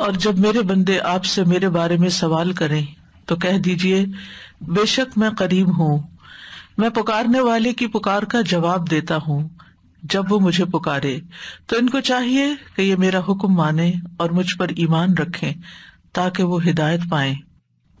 और जब मेरे बंदे आपसे मेरे बारे में सवाल करें तो कह दीजिए बेशक मैं करीब हूँ मैं पुकारने वाले की पुकार का जवाब देता हूँ जब वो मुझे पुकारे तो इनको चाहिए कि ये मेरा हुक्म माने और मुझ पर ईमान रखें ताकि वो हिदायत पाएं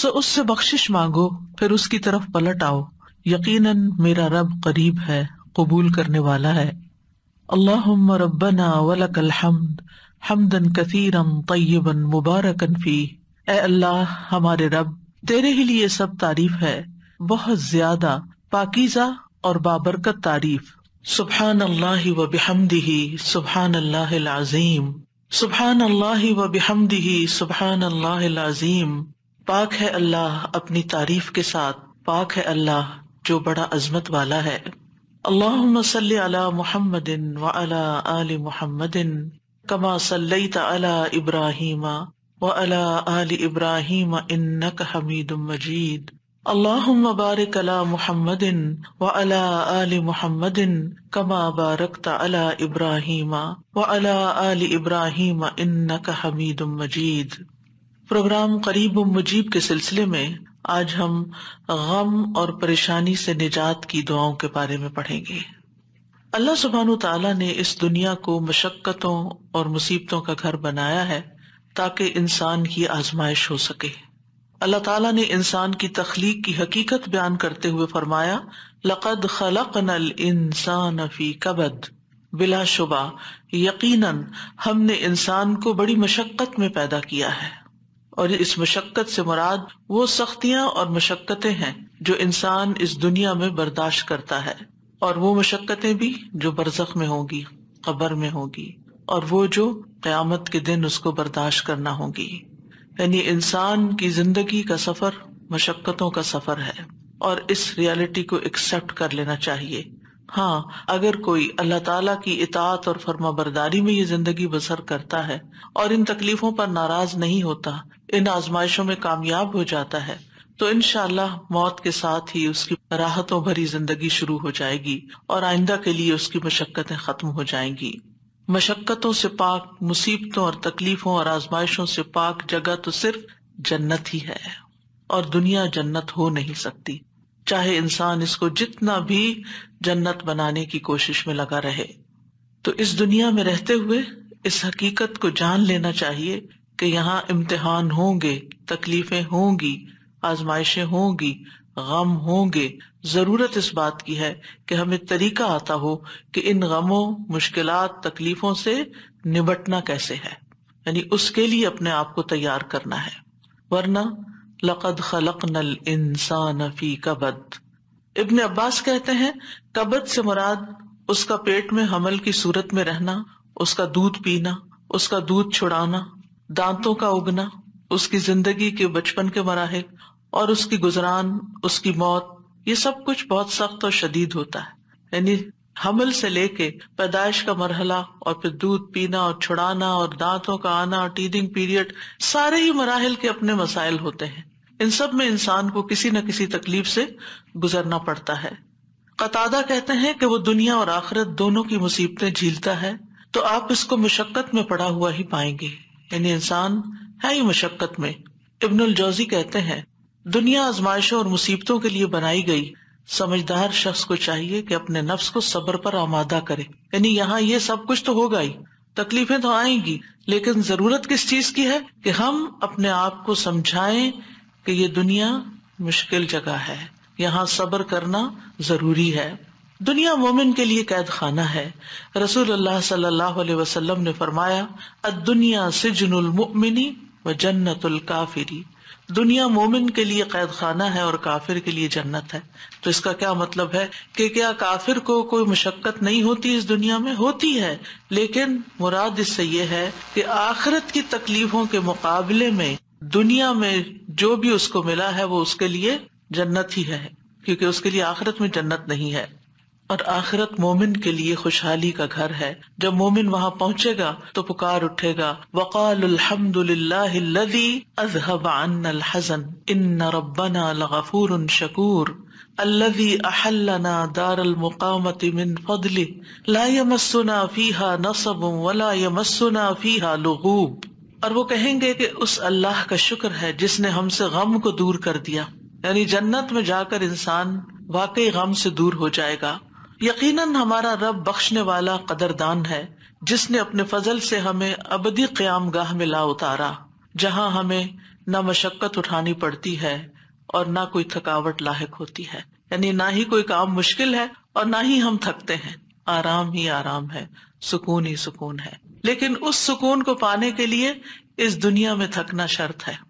सो उससे बख्शिश मांगो, फिर उसकी तरफ़ पलट आओ। यकीनन मेरा रब करीब है, कबूल करने वाला है। अल्लाहुम्मा रब्बना वलकल हम्द, हमदन कसीरन, तय्यबन, मुबारकन फ़ी अल्लाह, हमारे रब, तेरे ही लिए सब तारीफ़ है। बहुत ज़्यादा पाकिजा और बाबरकत तारीफ़। सुबहान अल्लाह व बिहम्दिही सुबहान अल्लाह अजीम। सुबहान अल्लाह व बिहम्दिही सुबहान अल्लाह अजीम। पाक है अल्लाह अपनी तारीफ़ के साथ। पाक है अल्लाह, जो बड़ा अजमत वाला है। अल्लाह सल्ली अला मुहम्मदिन व अला आलि कमा सल्लैत अला इब्राहिम व अला आलि इब्राहीम इन्नक हमीदुम मजीद। अल्लाहुम्मा बारिक अला मुहम्मदिन व अला आलि मुहम्मदिन, कमा बारकत अला इब्राहीमा व अला आलि इब्राहीम इन्नक हमीदुम मजीद। प्रोग्राम करीब मुजीब के सिलसिले में आज हम गम और परेशानी से निजात की दुआओं के बारे में पढ़ेंगे। अल्लाह सुबहान ताला ने इस दुनिया को मशक्कतों और मुसीबतों का घर बनाया है ताकि इंसान की आजमाइश हो सके। अल्लाह ताला ने इंसान की तख्लीक की हकीकत बयान करते हुए फरमाया, लक़द खलक़नल इंसान फ़ी कबद। बिलाशुबा यकीनन, हमने इंसान को बड़ी मशक्कत में पैदा किया है। और इस मशक्कत से मुराद वो सख्तियाँ और मशक्कतें हैं जो इंसान इस दुनिया में बर्दाश्त करता है। और वो मशक्कतें भी जो बरजख में होगी, कब्र में होगी, और वो जो कयामत के दिन उसको बर्दाश्त करना होगी। यानी इंसान की ज़िंदगी का सफ़र मशक्कतों का सफ़र है और इस रियलिटी को एक्सेप्ट कर लेना चाहिए। हाँ अगर कोई अल्लाह ताला की इतात और फर्मा बरदारी में ये ज़िंदगी बसर करता है और इन तकलीफों पर नाराज़ नहीं होता इन आजमाइशों में कामयाब हो जाता है तो इनशाला मौत के साथ ही उसकी राहतों भरी ज़िंदगी शुरू हो जाएगी और आइंदा के लिए उसकी मशक्कतें खत्म हो जाएँगी। मशक्कतों से पाक, मुसीबतों और तकलीफों और आजमाइशों से पाक जगह तो सिर्फ़ जन्नत ही है और दुनिया जन्नत हो नहीं सकती। चाहे इंसान इसको जितना भी जन्नत बनाने की कोशिश में लगा रहे। तो इस दुनिया में रहते हुए इस हकीकत को जान लेना चाहिए कि यहाँ इम्तिहान होंगे, तकलीफें होंगी, आजमाइशें होंगी, गम होंगे। ज़रूरत इस बात की है कि हमें तरीका आता हो कि इन गमों मुश्किल तकलीफों से निबटना कैसे है। यानी उसके लिए अपने आप को तैयार करना है। वरना, लकद खलकनल इंसान फ़ी कबद। इब्न अब्बास कहते हैं, कबद से मुराद उसका पेट में हमल की सूरत में रहना, उसका दूध पीना, उसका दूध छुड़ाना। दांतों का उगना, उसकी ज़िंदगी के बचपन के मराहल और उसकी गुजरान, उसकी मौत, ये सब कुछ बहुत सख्त और शदीद होता है। यानी हमल से लेके पैदाइश का मरहला और फिर दूध पीना और छुड़ाना और दांतों का आना और टीदिंग पीरियड, सारे ही मराहल के अपने मसाइल होते हैं। इन सब में इंसान को किसी न किसी तकलीफ़ से गुजरना पड़ता है। कतादा कहते हैं कि वो दुनिया और आखिरत दोनों की मुसीबतें झीलता है तो आप इसको मुशक्कत में पड़ा हुआ ही पाएँगे। यानी इंसान है ही मुशक्कत में। इब्नुल जौजी कहते हैं, दुनिया आजमाइशों और मुसीबतों के लिए बनाई गई समझदार शख्स को चाहिए कि अपने नफ्स को सब्र पर आमादा करे। यानी यहाँ ये सब कुछ तो होगा ही। तकलीफें तो आएँगी, लेकिन ज़रूरत किस चीज़ की है? कि हम अपने आप को समझाएँ कि ये दुनिया मुश्किल जगह है। यहाँ सब्र करना ज़रूरी है। दुनिया मोमिन के लिए कैद खाना है। रसूल अल्लाह सल्लल्लाहु अलैहि वसल्लम ने फरमाया दुनिया सिजनुल मुमिनी व जन्नतुल काफिरी। दुनिया मोमिन के लिए कैद खाना है और काफिर के लिए जन्नत है। तो इसका क्या मतलब है कि क्या काफिर को कोई मुशक्कत नहीं होती इस दुनिया में? होती है। लेकिन मुराद इससे ये है कि आखिरत की तकलीफों के मुकाबले में दुनिया में जो भी उसको मिला है, वो उसके लिए जन्नत ही है, क्योंकि उसके लिए आखिरत में जन्नत नहीं है। और आखिरत मोमिन के लिए खुशहाली का घर है। जब मोमिन वहाँ पहुँचेगा तो पुकार उठेगा वकाल हजन इन रबना लगफूर शकूर, अल्लजी अहल्लना दारल मुकामत मिन फदली ला यमस्सुना फीहा नसब वला यमस्सुना फीहा लुगूब। और वो कहेंगे कि उस अल्लाह का शुक्र है जिसने हमसे गम को दूर कर दिया। यानी जन्नत में जाकर इंसान वाकई गम से दूर हो जाएगा। यकीनन हमारा रब बख्शने वाला कदरदान है, जिसने अपने फजल से हमें अबदी क्याम गाह में ला उतारा, जहाँ हमें न मशक्कत उठानी पड़ती है और न कोई थकावट लाक होती है। यानी ना ही कोई काम मुश्किल है और ना ही हम थकते हैं। आराम ही आराम है, सुकून ही सुकून है। लेकिन उस सुकून को पाने के लिए इस दुनिया में थकना शर्त है।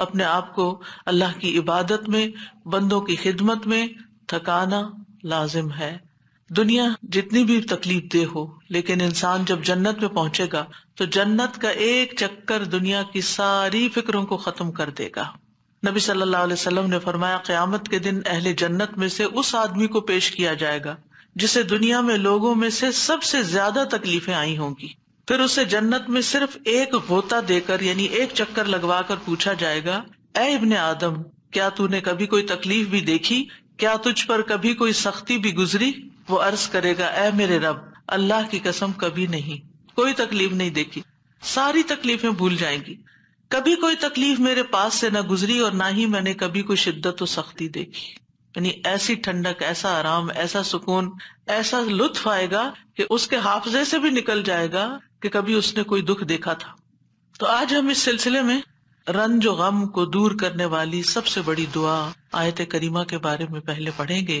अपने आप को अल्लाह की इबादत में, बंदों की खिदमत में थकाना लाजिम है। दुनिया जितनी भी तकलीफ़ दे हो, लेकिन इंसान जब जन्नत में पहुंचेगा तो जन्नत का एक चक्कर दुनिया की सारी फिक्रों को खत्म कर देगा। नबी सल्लल्लाहु अलैहि वसल्लम ने फरमाया, क्यामत के दिन अहले जन्नत में से उस आदमी को पेश किया जाएगा, जिसे दुनिया में लोगों में से सबसे ज़्यादा तकलीफें आई होंगी। फिर उसे जन्नत में सिर्फ़ एक गोता देकर, यानी एक चक्कर लगवा कर पूछा जाएगा ए आदम, क्या तूने कभी कोई तकलीफ़ भी देखी? क्या तुझ पर कभी कोई सख्ती भी गुजरी? वो अर्ज़ करेगा ए मेरे रब, अल्लाह की कसम कभी नहीं, कोई तकलीफ़ नहीं देखी, सारी तकलीफें भूल जाएँगी। कभी कोई तकलीफ़ मेरे पास से न गुजरी और ना ही मैंने कभी कोई शिद्दत और सख्ती देखी। यानी ऐसी ठंडक, ऐसा आराम, ऐसा सुकून, ऐसा लुत्फ आएगा कि उसके हाफजे से भी निकल जाएगा कि कभी उसने कोई दुख देखा था। तो आज हम इस सिलसिले में रंज गम को दूर करने वाली सबसे बड़ी दुआ आयत करीमा के बारे में पहले पढ़ेंगे।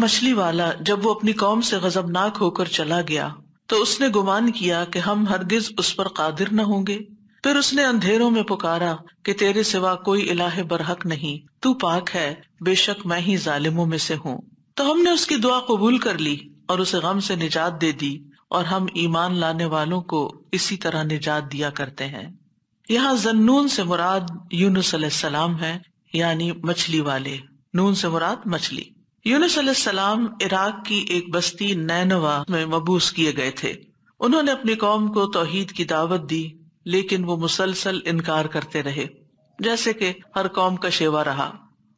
मछली वाला जब वो अपनी कौम से गजबनाक होकर चला गया तो उसने गुमान किया कि हम हरगिज उस पर कादिर न होंगे। फिर उसने अंधेरों में पुकारा कि तेरे सिवा कोई इलाह बरहक नहीं, तू पाक है, बेशक मैं ही जालिमों में से हूँ। तो हमने उसकी दुआ कबूल कर ली और उसे गम से निजात दे दी और हम ईमान लाने वालों को इसी तरह निजात दिया करते हैं। यहाँ जन्नून से मुराद यूनुस सलाम है, यानी मछली वाले। नून से मुराद मछली। यूनुस सलाम इराक की एक बस्ती नैनवा में मबूस किए गए थे। उन्होंने अपनी कौम को तोहहीद की दावत दी, लेकिन वो मुसलसल इनकार करते रहे, जैसे कि हर कौम का शेवा रहा।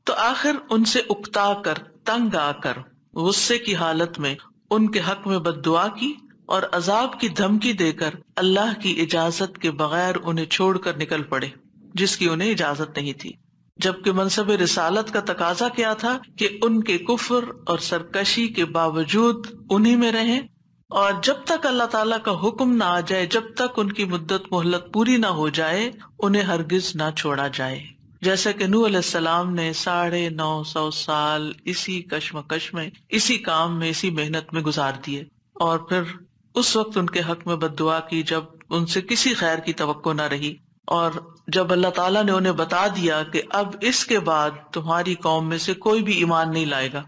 तो आखिर उनसे उकता कर, तंग आकर, गुस्से की हालत में उनके हक में बददुआ की और अजाब की धमकी देकर अल्लाह की इजाज़त के बगैर उन्हें छोड़कर निकल पड़े, जिसकी उन्हें इजाज़त नहीं थी। जबकि मनसब रिसालत का तकाजा क्या था कि उनके कुफर और सरकशी के बावजूद उन्हीं में रहें। और जब तक अल्लाह ताला का हुक्म ना आ जाए, जब तक उनकी मुद्दत मोहलत पूरी ना हो जाए, उन्हें हरगिज ना छोड़ा जाए। जैसे कि नूह अलैहिस्सलाम ने साढ़े नौ सौ साल इसी कश्मकश में, इसी काम में, इसी मेहनत में गुजार दिए। और फिर उस वक्त उनके हक में बददुआ की जब उनसे किसी खैर की तवक्को न रही। और जब अल्लाह ताला ने उन्हें बता दिया कि अब इसके बाद तुम्हारी कौम में से कोई भी ईमान नहीं लाएगा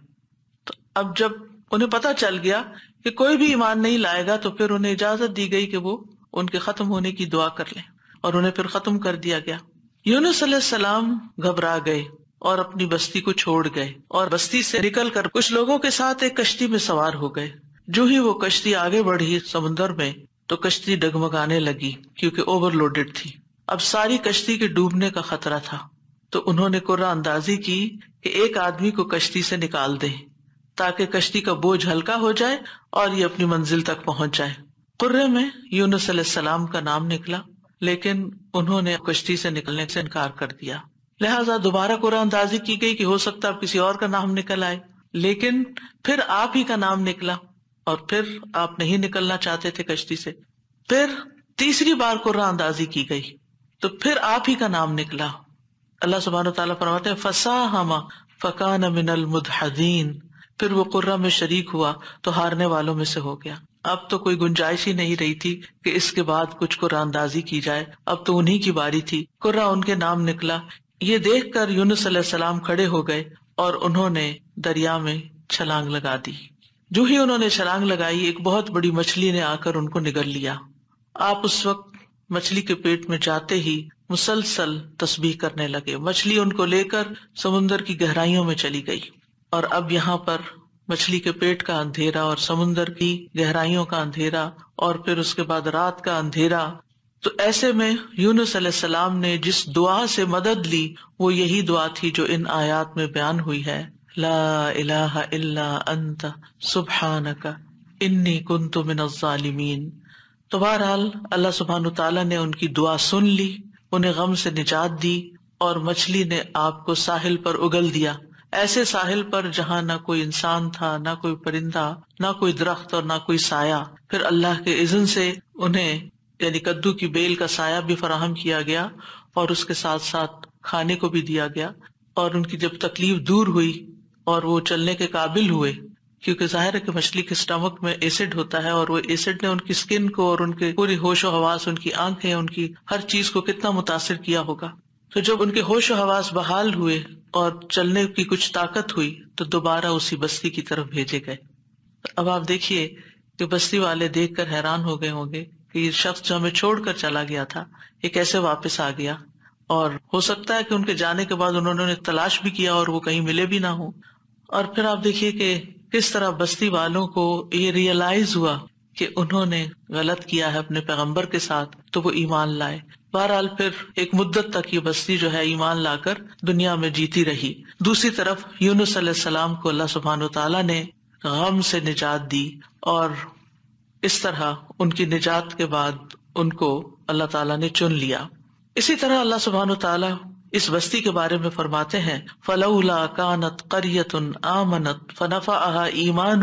तो अब जब उन्हें पता चल गया कि कोई भी ईमान नहीं लाएगा तो फिर उन्हें इजाज़त दी गई कि वो उनके खत्म होने की दुआ कर लें और उन्हें फिर खत्म कर दिया गया। यूनुस सलाम घबरा गए और अपनी बस्ती को छोड़ गए और बस्ती से निकल कर कुछ लोगों के साथ एक कश्ती में सवार हो गए। जो ही वो कश्ती आगे बढ़ी समुन्दर में तो कश्ती डगमगाने लगी, क्योंकि ओवरलोडेड थी। अब सारी कश्ती के डूबने का खतरा था तो उन्होंने कुर्रा अंदाजी की कि एक आदमी को कश्ती से निकाल दे, ताकि कश्ती का बोझ हल्का हो जाए और ये अपनी मंजिल तक पहुँच जाए। कुर्रे में यूनुस सलाम का नाम निकला, लेकिन उन्होंने कश्ती से निकलने से इनकार कर दिया। लिहाजा दोबारा कुरान अंदाजी की गई कि हो सकता है किसी और का नाम निकल आए। लेकिन फिर आप ही का नाम निकला, और फिर आप नहीं निकलना चाहते थे कश्ती से। फिर तीसरी बार कुर्रा अंदाजी की गई। तो फिर आप ही का नाम निकला। अल्लाह सुबहान तआला फरमाते फसा हमा फकान मिनल मुदहदीन। फिर वो कुर्रा में शरीक हुआ तो हारने वालों में से हो गया। अब तो कोई गुंजाइश ही नहीं रही थी कि इसके बाद कुछ कुरानदाजी की जाए। अब तो उन्हीं की बारी थी। कुर्रा उनके नाम निकला। ये देख कर यूनुस सलाम खड़े हो गए और उन्होंने दरिया में छलांग लगा दी। जो ही उन्होंने छलांग लगाई, एक बहुत बड़ी मछली ने आकर उनको निगल लिया। आप उस वक्त मछली के पेट में जाते ही मुसलसल तस्बीह करने लगे। मछली उनको लेकर समुन्दर की गहराइयों में चली गई और अब यहाँ पर मछली के पेट का अंधेरा और समुन्दर की गहराइयों का अंधेरा और फिर उसके बाद रात का अंधेरा। तो ऐसे में यूनुस सलाम ने जिस दुआ से मदद ली, वो यही दुआ थी जो इन आयात में बयान हुई है। ला इलाहा इल्ला अंत सुबहानका, इन्नी कुंतु मिनज़्ज़ालिमीन तो बहरहाल, अल्लाह सुबहान ताला ने उनकी दुआ सुन ली, उन्हें गम से निजात दी और मछली ने आपको साहिल पर उगल दिया। ऐसे साहिल पर जहाँ ना कोई इंसान था, ना कोई परिंदा, ना कोई दरख्त और ना कोई साया, फिर अल्लाह के इज़न से उन्हें, यानी कद्दू की बेल का साया भी फराहम किया गया और उसके साथ साथ खाने को भी दिया गया और उनकी जब तकलीफ़ दूर हुई और वो चलने के काबिल हुए क्योंकि ज़ाहिर है कि मछली के स्टमक में एसिड होता है और वो एसिड ने उनकी स्किन को और उनके पूरी होश हवास, उनकी आँखें, उनकी हर चीज़ को कितना मुतासर किया होगा। तो जब उनके होश हवास बहाल हुए और चलने की कुछ ताकत हुई तो दोबारा उसी बस्ती की तरफ़ भेजे गए। अब आप देखिए कि बस्ती वाले देखकर हैरान हो गए होंगे कि ये शख्स जो हमें छोड़कर चला गया था, ये कैसे वापस आ गया? और हो सकता है कि उनके जाने के बाद उन्होंने तलाश भी किया और वो कहीं मिले भी ना हो। और फिर आप देखिए कि किस तरह बस्ती वालों को ये रियलाइज़ हुआ कि उन्होंने गलत किया है अपने पैगंबर के साथ तो वो ईमान लाए। बहरहाल फिर एक मुद्दत तक ये बस्ती जो है ईमान लाकर दुनिया में जीती रही। दूसरी तरफ़ यूनुस को अल्लाह सुबहान तआला ने गम से निजात दी और इस तरह उनकी निजात के बाद उनको अल्लाह ताला ने चुन लिया। इसी तरह अल्लाह सुबहान तआला इस बस्ती के बारे में फरमाते हैं, फलौला कानत करियतुन आमनत फनफा ईमान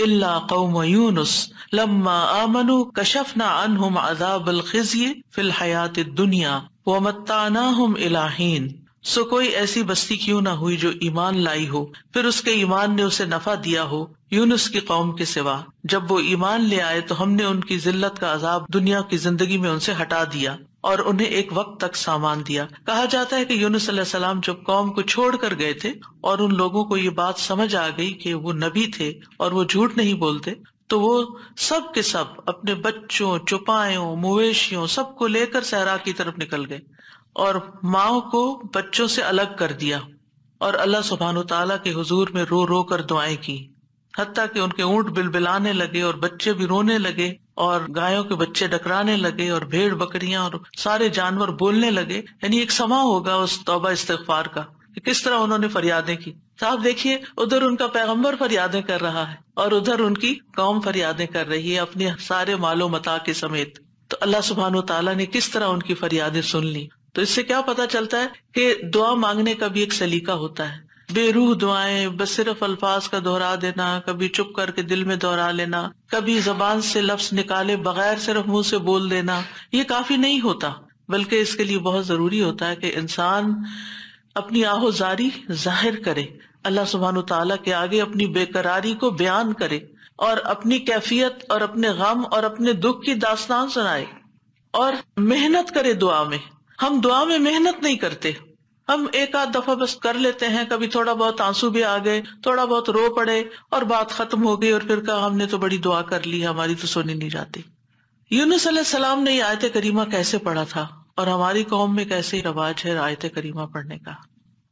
इल्ला कौम यूनुस, लम्मा आमनु कशफना अनहुम अजाब खिज़्य फिल हयात दुनिया, व मत्तानाहुम इलाहीन सो कोई ऐसी बस्ती क्यों ना हुई जो ईमान लाई हो, फिर उसके ईमान ने उसे नफा दिया हो, यूनुस की कौम के सिवा। जब वो ईमान ले आए तो हमने उनकी जिल्लत का अजाब दुनिया की ज़िंदगी में उनसे हटा दिया। और उन्हें एक वक्त तक सामान दिया। कहा जाता है कि यूनुस सलाम जब कौम को छोड़ कर गए थे और उन लोगों को ये बात समझ आ गई कि वो नबी थे और वो झूठ नहीं बोलते तो वो सब के सब अपने बच्चों, चुपायों, मवेशियों सबको लेकर सहरा की तरफ़ निकल गए और माओ को बच्चों से अलग कर दिया और अल्लाह सुबहान तला के हजूर में रो रो कर दुआएँ की। हत्या कि उनके ऊँट बिलबिलाने लगे और बच्चे भी रोने लगे। और गायों के बच्चे डकराने लगे और भेड़ बकरियाँ और सारे जानवर बोलने लगे। यानी एक समा होगा उस तौबा इस्तफार का कि किस तरह उन्होंने फरियादें की। तो आप देखिए, उधर उनका पैगंबर फरियादें कर रहा है और उधर उनकी कौम फरियादें कर रही है अपने सारे मालो मता के समेत। तो अल्लाह सुबहान तआला ने किस तरह उनकी फरियादें सुन ली। तो इससे क्या पता चलता है कि दुआ मांगने का भी एक सलीका होता है। बेरूह दुआएँ, बस सिर्फ़ अल्फाज का दोहरा देना, कभी चुप करके दिल में दोहरा लेना, कभी जबान से लफ्ज निकाले बगैर सिर्फ़ मुँह से बोल देना, ये काफ़ी नहीं होता, बल्कि इसके लिए बहुत ज़रूरी होता है कि इंसान अपनी आहोजारी ज़ाहिर करे, अल्लाह सुबहान तला के आगे अपनी बेकरारी को बयान करे और अपनी कैफियत और अपने गम और अपने दुख की दास्तान सुनाए और मेहनत करे दुआ में। हम दुआ में मेहनत नहीं करते। हम एक आध दफ़ा बस कर लेते हैं, कभी थोड़ा बहुत आँसू भी आ गए, थोड़ा बहुत रो पड़े और बात खत्म हो गई और फिर कहा, हमने तो बड़ी दुआ कर ली, हमारी तो सुनी नहीं जाती। यूनुस सलाम ने आयत करीमा कैसे पढ़ा था? और हमारी कौम में कैसे रवाज है आयत करीमा पढ़ने का?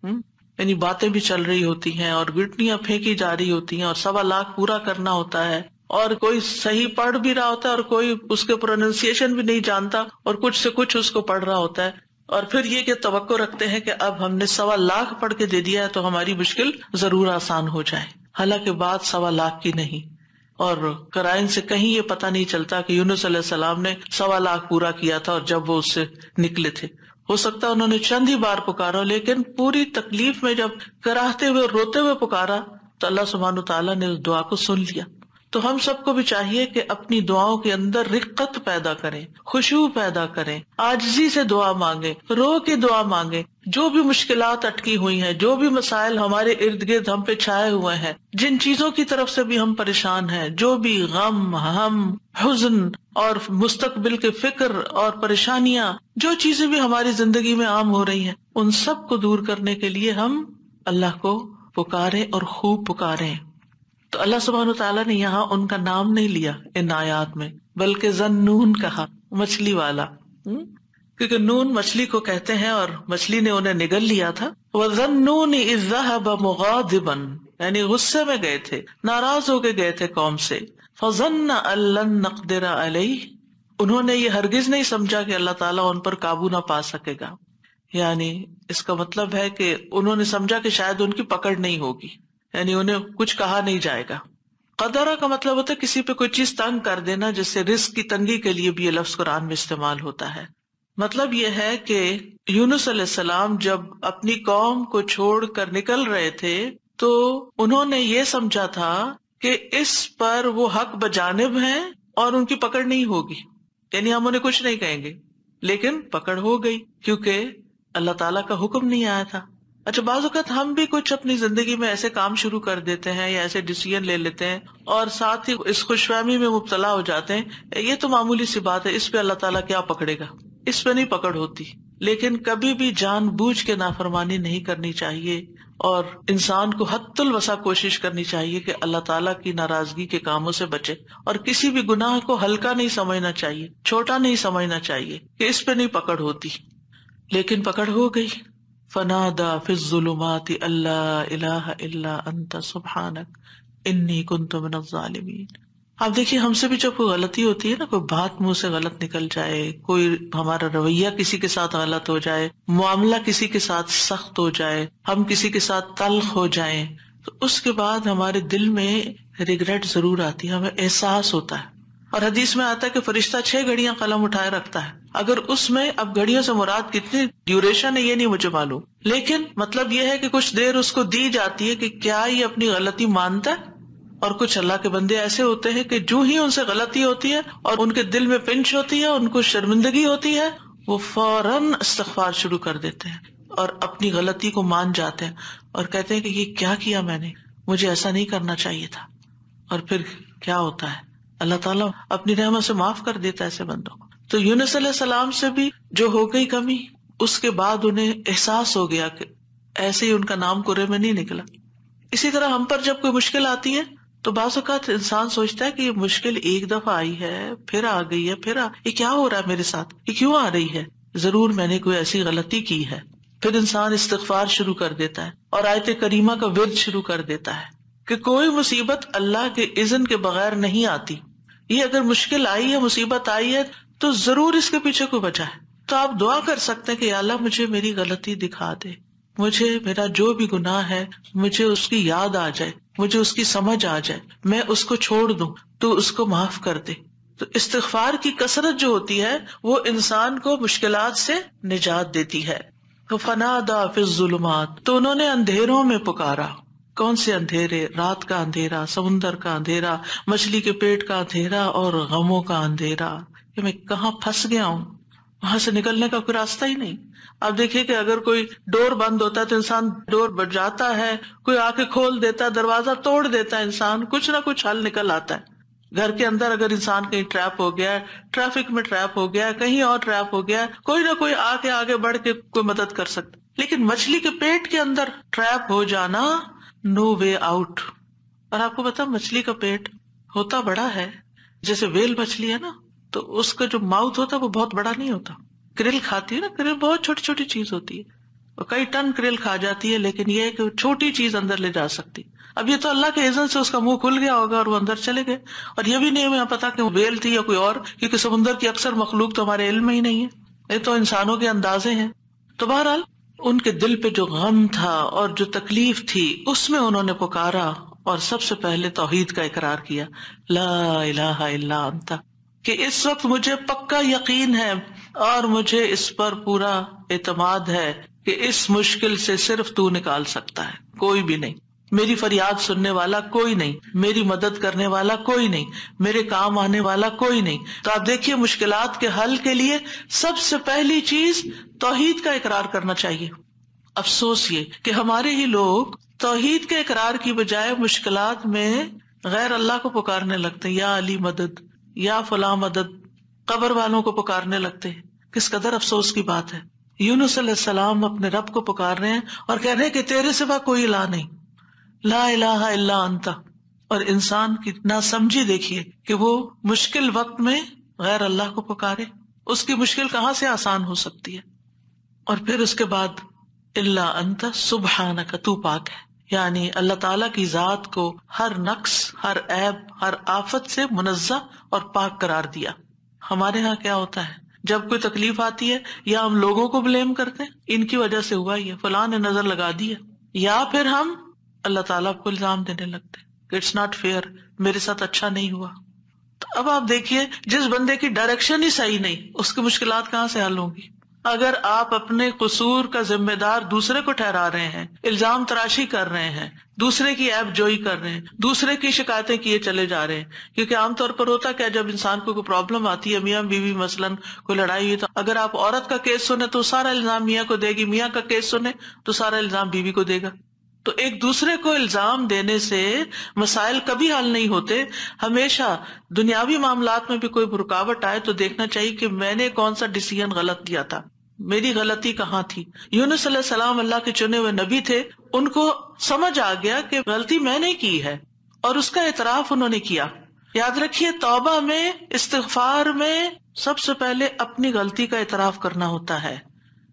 हम्म? यानी बातें भी चल रही होती हैं और गिटनियाँ फेंकी जा रही होती हैं और सवा लाख पूरा करना होता है और कोई सही पढ़ भी रहा होता है और कोई उसके प्रोनाउंसिएशन भी नहीं जानता और कुछ से कुछ उसको पढ़ रहा होता है। और फिर ये कि तवक्को रखते हैं कि अब हमने सवा लाख पढ़ के दे दिया है तो हमारी मुश्किल ज़रूर आसान हो जाए। हालाँकि बात सवा लाख की नहीं, और कराइन से कहीं ये पता नहीं चलता कि यूनुस सलाम ने सवा लाख पूरा किया था और जब वो उससे निकले थे। हो सकता उन्होंने चंद ही बार पुकारा, लेकिन पूरी तकलीफ़ में जब कराहते हुए, रोते हुए पुकारा तो अल्लाह सुबहान तला ने उस दुआ को सुन लिया। तो हम सबको भी चाहिए कि अपनी दुआओं के अंदर रिक्कत पैदा करें खुशबू पैदा करें आजजी से दुआ मांगे रो के दुआ मांगे। जो भी मुश्किल अटकी हुई हैं, जो भी मसाइल हमारे इर्द गिर्द हम पे छाए हुए हैं जिन चीज़ों की तरफ़ से भी हम परेशान हैं जो भी गम हम हुजन और मुस्तकबिल के फ़िक्र और परेशानियाँ जो चीज़ें भी हमारी ज़िंदगी में आम हो रही हैं उन सबको दूर करने के लिए हम अल्लाह को पुकारें और खूब पुकारें। तो अल्लाह सुबहान तआला ने यहाँ उनका नाम नहीं लिया इन आयात में बल्कि जन्नून कहा मछली वाला। हम्म? क्योंकि नून मछली को कहते हैं और मछली ने उन्हें निगल लिया था। वह जन्नून मुगादिबन यानी गुस्से में गए थे नाराज़ होके गए थे कौम से। फजन्ना नकदरा अलई उन्होंने ये हरगिज नहीं समझा कि अल्लाह ताला उन पर काबू ना पा सकेगा। यानी इसका मतलब है कि उन्होंने समझा कि शायद उनकी पकड़ नहीं होगी। यानी उन्हें कुछ कहा नहीं जाएगा। कदरा का मतलब होता है किसी पे कोई चीज़ तंग कर देना, जिससे रिस्क की तंगी के लिए भी ये लफ्ज कुरान में इस्तेमाल होता है। मतलब यह है कि यूनुस सलाम जब अपनी कौम को छोड़कर निकल रहे थे तो उन्होंने ये समझा था कि इस पर वो हक बजानिब हैं और उनकी पकड़ नहीं होगी। यानी हम उन्हें कुछ नहीं कहेंगे। लेकिन पकड़ हो गई, क्योंकि अल्लाह ताला का हुक्म नहीं आया था। अच्छा बाज़त हम भी कुछ अपनी ज़िंदगी में ऐसे काम शुरू कर देते हैं या ऐसे डिसीज़न ले लेते हैं और साथ ही इस खुशफहमी में मुबतला हो जाते हैं। ये तो मामूली सी बात है, इस पे अल्लाह ताला क्या पकड़ेगा? इस पे नहीं पकड़ होती। लेकिन कभी भी जान बूझ के नाफरमानी नहीं करनी चाहिए और इंसान को हत्तुल वसा कोशिश करनी चाहिए कि अल्लाह ताला की नाराज़गी के कामों से बचे और किसी भी गुनाह को हल्का नहीं समझना चाहिए, छोटा नहीं समझना चाहिए कि इस पे नहीं पकड़ होती। लेकिन पकड़ हो गई। फनादा फिजुलुमाति अल्लाह सुबहानक इन्नी मिनज़्ज़ालिमीन अब देखिए हमसे भी जब कोई गलती होती है ना कोई बात मुँह से गलत निकल जाए कोई हमारा रवैया किसी के साथ गलत हो जाए मामला किसी के साथ सख्त हो जाए हम किसी के साथ तल्ख हो जाए तो उसके बाद हमारे दिल में रिग्रेट ज़रूर आती है हमें एहसास होता है और हदीस में आता है कि फरिश्ता छह घड़ियाँ कलम उठाए रखता है। अगर उसमें अब घड़ियों से मुराद कितनी ड्यूरेशन है, ये नहीं मुझे मालूम। लेकिन मतलब ये है कि कुछ देर उसको दी जाती है कि क्या ये अपनी गलती मानता है? और कुछ अल्लाह के बंदे ऐसे होते हैं कि जो ही उनसे गलती होती है और उनके दिल में पिंच होती है, उनको शर्मिंदगी होती है, वो फ़ौरन इस्तफार शुरू कर देते हैं और अपनी गलती को मान जाते हैं और कहते हैं कि ये क्या किया मैंने? मुझे ऐसा नहीं करना चाहिए था। और फिर क्या होता है? अल्लाह ताला अपनी रहमत से माफ़ कर देता है ऐसे बंदों को। तो यूनुस सलाम से भी जो हो गई कमी, उसके बाद उन्हें एहसास हो गया कि ऐसे ही उनका नाम कुरे में नहीं निकला। इसी तरह हम पर जब कोई मुश्किल आती है तो बाज़ात इंसान सोचता है कि ये मुश्किल एक दफ़ा आई है, फिर आ गई है, फिर आ, ये क्या हो रहा है मेरे साथ? ये क्यों आ रही है? ज़रूर मैंने कोई ऐसी गलती की है। फिर इंसान इस्तफार शुरू कर देता है और आयत करीमा का विरद शुरू कर देता है कि कोई मुसीबत अल्लाह के इज़न के बगैर नहीं आती। ये अगर मुश्किल आई है, मुसीबत आई है तो ज़रूर इसके पीछे कोई वजह है। तो आप दुआ कर सकते हैं कि अल्लाह, मुझे मेरी गलती दिखा दे। मुझे मेरा जो भी गुनाह है, मुझे उसकी याद आ जाए, मुझे उसकी समझ आ जाए। मैं उसको छोड़ दूँ तो उसको माफ़ कर दे। तो इस्तफार की कसरत जो होती है, वो इंसान को मुश्किलात से निजात देती है। तो फनादा फिजुलमात तो उन्होंने अंधेरों में पुकारा। कौन से अंधेरे? रात का अंधेरा समुन्दर का अंधेरा, मछली के पेट का अंधेरा और गमों का अंधेरा। कि मैं कहा फंस गया हूँ? वहाँ से निकलने का कोई रास्ता ही नहीं। आप देखिए कि अगर कोई डोर बंद होता है तो इंसान डोर बढ़ जाता है, कोई आके खोल देता है, दरवाज़ा तोड़ देता है इंसान, कुछ ना कुछ हल निकल आता है। घर के अंदर अगर इंसान कहीं ट्रैप हो गया है, ट्रैफ़िक में ट्रैप हो गया है, कहीं और ट्रैप हो गया है, कोई ना कोई आके आगे बढ़ के कोई मदद कर सकता लेकिन मछली के पेट के अंदर ट्रैप हो जाना नो वे आउट और आपको पता, मछली का पेट होता बड़ा है। जैसे वेल मछली है ना तो उसका जो माउथ होता है, वो बहुत बड़ा नहीं होता। क्रिल खाती है ना क्रिल बहुत छोटी छोटी चीज़ होती है। और कई टन क्रिल खा जाती है, लेकिन ये है कि छोटी चीज़ अंदर ले जा सकती। अब ये तो अल्लाह के इज़्ज़त से उसका मुँह खुल गया होगा और वो अंदर चले गए। और ये भी नहीं हमें पता कि वेल थी या कोई और, क्योंकि समुन्द्र की अक्सर मखलूक तो हमारे इल्म में ही नहीं है। ये तो इंसानों के अंदाजे हैं। तो बहरहाल उनके दिल पे जो गम था और जो तकलीफ़ थी, उसमें उन्होंने पुकारा और सबसे पहले तोहहीद का इकरार किया, ला इलाहा इल्ला अंता, कि इस वक्त मुझे पक्का यकीन है और मुझे इस पर पूरा एतमाद है कि इस मुश्किल से सिर्फ़ तू निकाल सकता है, कोई भी नहीं। मेरी फरियाद सुनने वाला कोई नहीं, मेरी मदद करने वाला कोई नहीं, मेरे काम आने वाला कोई नहीं। तो आप देखिए, मुश्किलात के हल के लिए सबसे पहली चीज़ तोहीद का इकरार करना चाहिए। अफसोस ये कि हमारे ही लोग तोहीद के इकरार की बजाय मुश्किलात में गैर अल्लाह को पुकारने लगते या अली मदद, या फला मदद, कबर वालों को पुकारने लगते हैं। किस कदर अफसोस की बात है? यूनुस अपने रब को पुकार रहे हैं और कह रहे हैं कि तेरे सिवा कोई इला नहीं। ला और इंसान की ना समझी देखिए कि वो मुश्किल वक्त में गैर अल्लाह को पुकारे। उसकी मुश्किल कहाँ से आसान हो सकती है? और फिर उसके बाद, इल्ला अंता सुबहाना का तू पाक है। यानी अल्लाह ताला की जात को हर नक्स हर ऐब, हर आफत से मुनजा और पाक करार दिया। हमारे यहाँ क्या होता है? जब कोई तकलीफ़ आती है, या हम लोगों को ब्लेम करते हैं, इनकी वजह से हुआ ये, फलां ने नज़र लगा दी है। या फिर हम अल्लाह ताला को इल्ज़ाम देने लगते इट्स नॉट फेयर मेरे साथ अच्छा नहीं हुआ। तो अब आप देखिए, जिस बंदे की डायरेक्शन ही सही नहीं, उसकी मुश्किल कहाँ से हल होंगी? अगर आप अपने कसूर का जिम्मेदार दूसरे को ठहरा रहे हैं, इल्ज़ाम तराशी कर रहे हैं, दूसरे की ऐप जोई कर रहे हैं, दूसरे की शिकायतें किए चले जा रहे हैं, क्योंकि आमतौर पर होता क्या जब इंसान को कोई प्रॉब्लम आती है, मियाँ बीवी मसलन कोई लड़ाई हुई तो अगर आप औरत का केस सुने तो सारा इल्ज़ाम मियाँ को देगी, मियाँ का केस सुने तो सारा इल्ज़ाम बीवी को देगा। तो एक दूसरे को इल्ज़ाम देने से मसाइल कभी हल नहीं होते। हमेशा दुनियावी मामला में भी कोई रुकावट आए तो देखना चाहिए कि मैंने कौन सा डिसीज़न गलत दिया था। मेरी गलती कहाँ थी? यूनुस सलाम अल्लाह के चुने हुए नबी थे। उनको समझ आ गया कि गलती मैंने की है और उसका एतराफ उन्होंने किया। याद रखिए, तौबा में इस्तफार में सबसे पहले अपनी गलती का एतराफ करना होता है।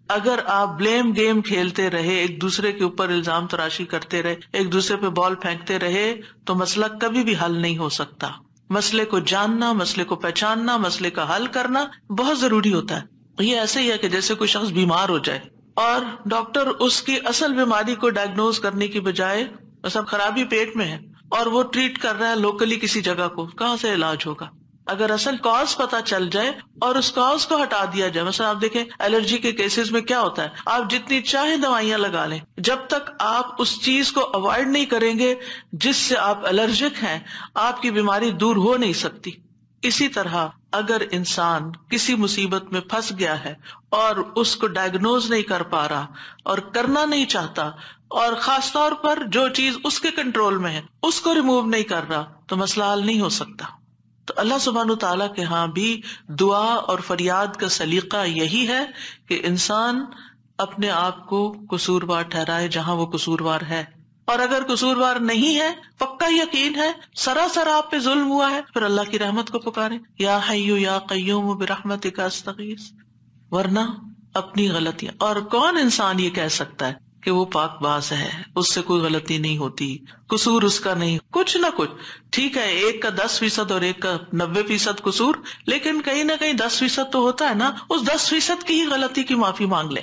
अगर आप ब्लेम गेम खेलते रहे, एक दूसरे के ऊपर इल्ज़ाम तराशी करते रहे, एक दूसरे पे बॉल फेंकते रहे तो मसला कभी भी हल नहीं हो सकता। मसले को जानना, मसले को पहचानना, मसले का हल करना बहुत ज़रूरी होता है। ये ऐसे ही है कि जैसे कोई शख्स बीमार हो जाए और डॉक्टर उसकी असल बीमारी को डायग्नोज करने की बजाय सब खराबी पेट में है और वो ट्रीट कर रहा है लोकली किसी जगह को, कहाँ से इलाज होगा? अगर असल कॉज पता चल जाए और उस कॉज को हटा दिया जाए मतलब आप देखें एलर्जी के केसेस में क्या होता है? आप जितनी चाहे दवाइयाँ लगा लें। जब तक आप उस चीज़ को अवॉइड नहीं करेंगे, जिससे आप एलर्जिक हैं, आपकी बीमारी दूर हो नहीं सकती। इसी तरह, अगर इंसान किसी मुसीबत में फंस गया है और उसको डायग्नोज नहीं कर पा रहा और करना नहीं चाहता और खास तौर पर जो चीज़ उसके कंट्रोल में है, उसको रिमूव नहीं कर रहा तो मसला हल नहीं हो सकता। तो अल्लाह सुबहान तला के यहाँ भी दुआ और फरियाद का सलीका यही है कि इंसान अपने आप को कसूरवार ठहराए जहाँ वो कसूरवार है। और अगर कसूरवार नहीं है, पक्का यकीन है, सरासर आप पे जुल्म हुआ है, फिर अल्लाह की रहमत को पुकारे। या हयू या कयूम बिरहमत का वरना अपनी गलतियाँ। और कौन इंसान ये कह सकता है? कि वो पाकबाज है, उससे कोई गलती नहीं होती, कसूर उसका नहीं, कुछ ना कुछ। ठीक है, एक का दस फ़ीसद और एक का नब्बे फ़ीसद कसूर, लेकिन कहीं ना कहीं दस फ़ीसद तो होता है ना, उस दस फ़ीसद की ही गलती की माफ़ी मांग ले।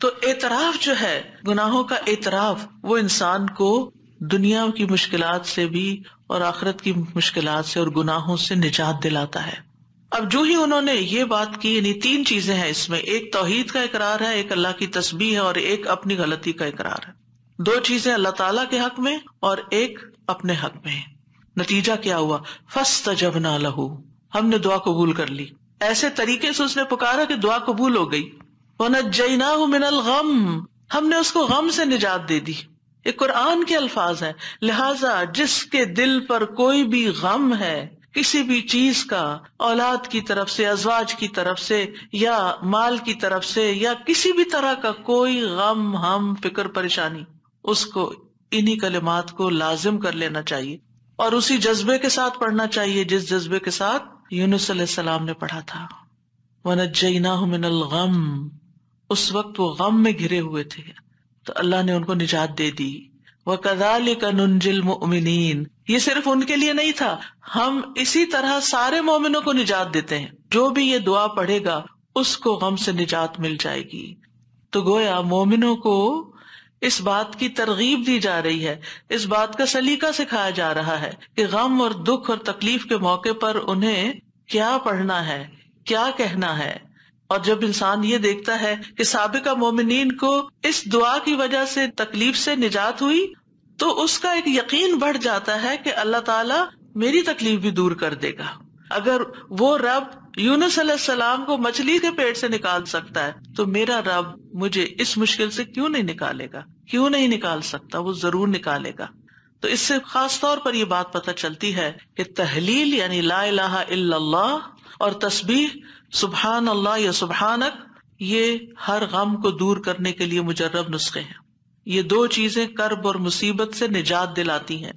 तो एतराफ जो है, गुनाहों का एतराफ वो इंसान को दुनिया की मुश्किल से भी और आखरत की मुश्किल से और गुनाहों से निजात दिलाता है। अब जो ही उन्होंने ये बात की, यानी तीन चीज़ें हैं इसमें। एक तोहीद का इकरार है, एक अल्लाह की तस्बी है, और एक अपनी गलती का इकरार है। दो चीज़ें अल्लाह ताला के हक में, और एक अपने हक में। है नतीजा क्या हुआ? फस्त जब ना लहू। हमने दुआ कबूल कर ली। ऐसे तरीके से उसने पुकारा कि दुआ कबूल हो गई। वनज्जैना मिनल गम। हमने उसको गम से निजात दे दी। ये कुरान के अल्फाज है। लिहाजा जिसके दिल पर कोई भी गम है किसी भी चीज़ का औलाद की तरफ़ से, अजवाज की तरफ़ से, या माल की तरफ़ से, या किसी भी तरह का कोई गम, हम, फ़िक्र, परेशानी, उसको, इन्हीं कलिमात को लाजिम कर लेना चाहिए। और उसी जज्बे के साथ पढ़ना चाहिए जिस जज्बे के साथ यूनुस ने पढ़ा था। वनज्जैना मिनल गम। उस वक्त वो गम में घिरे हुए थे। तो अल्लाह ने उनको निजात दे दी। वह कदाल का नुंजिल मोमिनीन ये सिर्फ़ उनके लिए नहीं था। हम इसी तरह सारे मोमिनों को निजात देते हैं। जो भी ये दुआ पढ़ेगा, उसको गम से निजात मिल जाएगी। तो गोया मोमिनों को इस बात की तरगीब दी जा रही है। इस बात का सलीका सिखाया जा रहा है कि गम और दुख और तकलीफ़ के मौके पर उन्हें क्या पढ़ना है, क्या कहना है। और जब इंसान ये देखता है कि सबका मोमिनीन को इस दुआ की वजह से तकलीफ़ से निजात हुई तो उसका एक यकीन बढ़ जाता है कि अल्लाह ताला मेरी तकलीफ़ भी दूर कर देगा। अगर वो रब यूनुस सलाम को मछली के पेट से निकाल सकता है तो मेरा रब मुझे इस मुश्किल से क्यों नहीं निकालेगा? क्यों नहीं निकाल सकता? वो ज़रूर निकालेगा। तो इससे खास तौर पर ये बात पता चलती है कि तहलील यानी ला इल्लल्लाह और तस्बीह सुबहान अल्लाह या सुबहानक, ये हर गम को दूर करने के लिए मुजर्रब नुस्खे हैं। ये दो चीज़ें कर्ब और मुसीबत से निजात दिलाती हैं।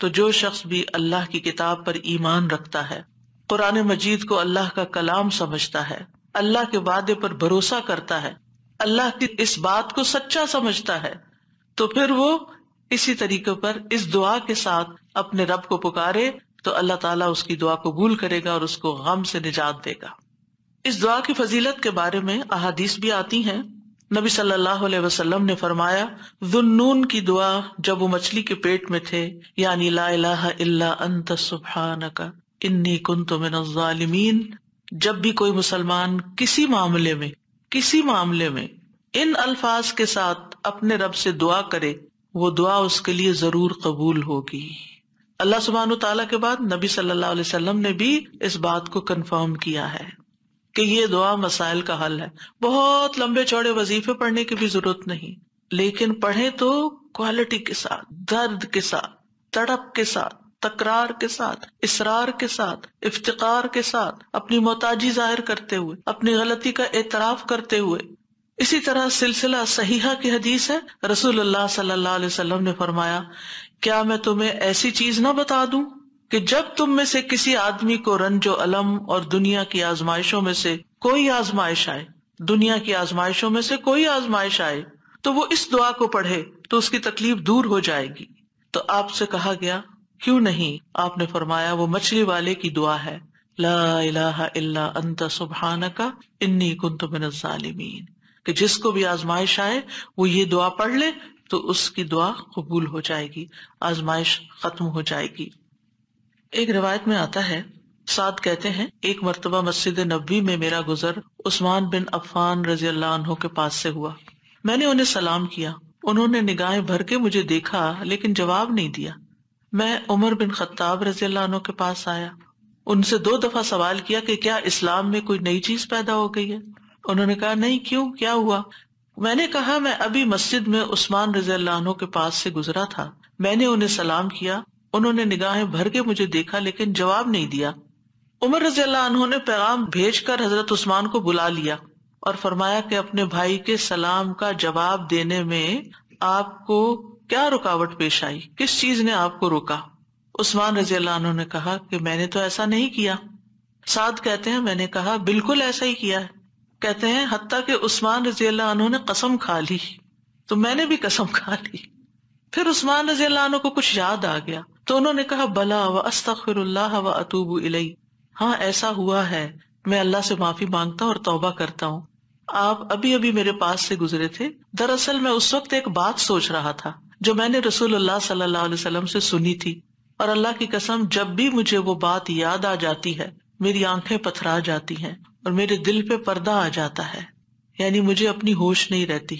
तो जो शख्स भी अल्लाह की किताब पर ईमान रखता है, कुरान मजीद को अल्लाह का कलाम समझता है, अल्लाह के वादे पर भरोसा करता है, अल्लाह की इस बात को सच्चा समझता है तो फिर वो इसी तरीके पर इस दुआ के साथ अपने रब को पुकारे तो अल्लाह ताला उसकी दुआ कबूल करेगा और उसको गम से निजात देगा। इस दुआ की फजीलत के बारे में अहादीस भी आती हैं। नबी सल्लल्लाहु अलैहि वसल्लम ने फरमाया, जुन्नून की दुआ जब वो मछली के पेट में थे, यानी ला इलाहा इल्ला अंत सुब्हानका, इन्नी कुन्तु मिनज़ ज़ालिमीन। जब भी कोई मुसलमान किसी मामले में, किसी मामले में इन अल्फाज के साथ अपने रब से दुआ करे, वो दुआ उसके लिए ज़रूर कबूल होगी। अल्लाह सुबहान ताला के बाद नबी सल्लल्लाहु अलैहि वसल्लम ने भी इस बात को कंफर्म किया है। कि ये दुआ मसाइल का हल है। बहुत लंबे चौड़े वजीफे पढ़ने की भी ज़रूरत नहीं। लेकिन पढ़े तो क्वालिटी के साथ, दर्द के साथ, तड़प के साथ, तकरार के साथ, इसरार के साथ इफ्तार के साथ, अपनी मोहताजी ज़ाहिर करते हुए, अपनी गलती का एतराफ करते हुए। इसी तरह सिलसिला सहीहा की हदीस है। अलैहि वसल्लम ने फरमाया, क्या मैं तुम्हें ऐसी चीज़ ना बता दूँ? कि जब तुम में से किसी आदमी को रंजो अलम और दुनिया की आजमाइशों में से कोई आजमाइश आए, दुनिया की आजमाइशों में से कोई आजमाइश आए तो वो इस दुआ को पढ़े तो उसकी तकलीफ़ दूर हो जाएगी। तो आपसे कहा गया, क्यों नहीं? आपने फरमाया, वो मछली वाले की दुआ है। ला इलाहा इल्ला अंत कि जिसको भी आजमाइश आए, वो ये दुआ पढ़ ले तो उसकी दुआ कबूल हो जाएगी, आजमाइश खत्म हो जाएगी। एक रिवायत में आता है, साद कहते हैं, एक मरतबा मस्जिद नबी में मेरा गुजर उस्मान बिन अफान रज़ी अल्लाह के पास से हुआ। मैंने उन्हें सलाम किया। उन्होंने निगाहें भर के मुझे देखा, लेकिन जवाब नहीं दिया। मैं उमर बिन खत्ताब रज़ी अल्लाह के पास आया। उनसे दो दफ़ा सवाल किया कि क्या इस्लाम में कोई नई चीज़ पैदा हो गई है? उन्होंने कहा, नहीं, क्यों? क्या हुआ? मैंने कहा, मैं अभी मस्जिद में उस्मान रज़ी अल्लाह के पास से गुजरा था। मैंने उन्हें सलाम किया उन्होंने निगाहें भर के मुझे देखा, लेकिन जवाब नहीं दिया। उमर रज़ी अल्लाह ने पैगाम भेजकर हज़रत उस्मान को बुला लिया और फरमाया कि अपने भाई के सलाम का जवाब देने में आपको क्या रुकावट पेश आई? किस चीज़ ने आपको रोका? उस्मान रज़ी अल्लाह ने कहा कि मैंने तो ऐसा नहीं किया। साद कहते हैं, मैंने कहा, बिल्कुल ऐसा ही किया है। कहते हैं हत्या के उस्मान रज़ी अल्लाह ने कसम खा ली। तो मैंने भी कसम खा ली। फिर उस्मान रज़ी अल्लाह को कुछ याद आ गया। तो उन्होंने कहा, बला व अस्तफिर व अतूबू इलई हाँ ऐसा हुआ है। मैं अल्लाह से माफ़ी माँगता हूँ और तौबा करता हूँ। आप अभी अभी मेरे पास से गुजरे थे। दरअसल मैं उस वक्त एक बात सोच रहा था, जो मैंने रसूलुल्लाह सल्लल्लाहु अलैहि वसल्लम से सुनी थी। और अल्लाह की कसम, जब भी मुझे वो बात याद आ जाती है, मेरी आँखें पथरा जाती हैं और मेरे दिल पे पर्दा आ जाता है। यानी मुझे अपनी होश नहीं रहती।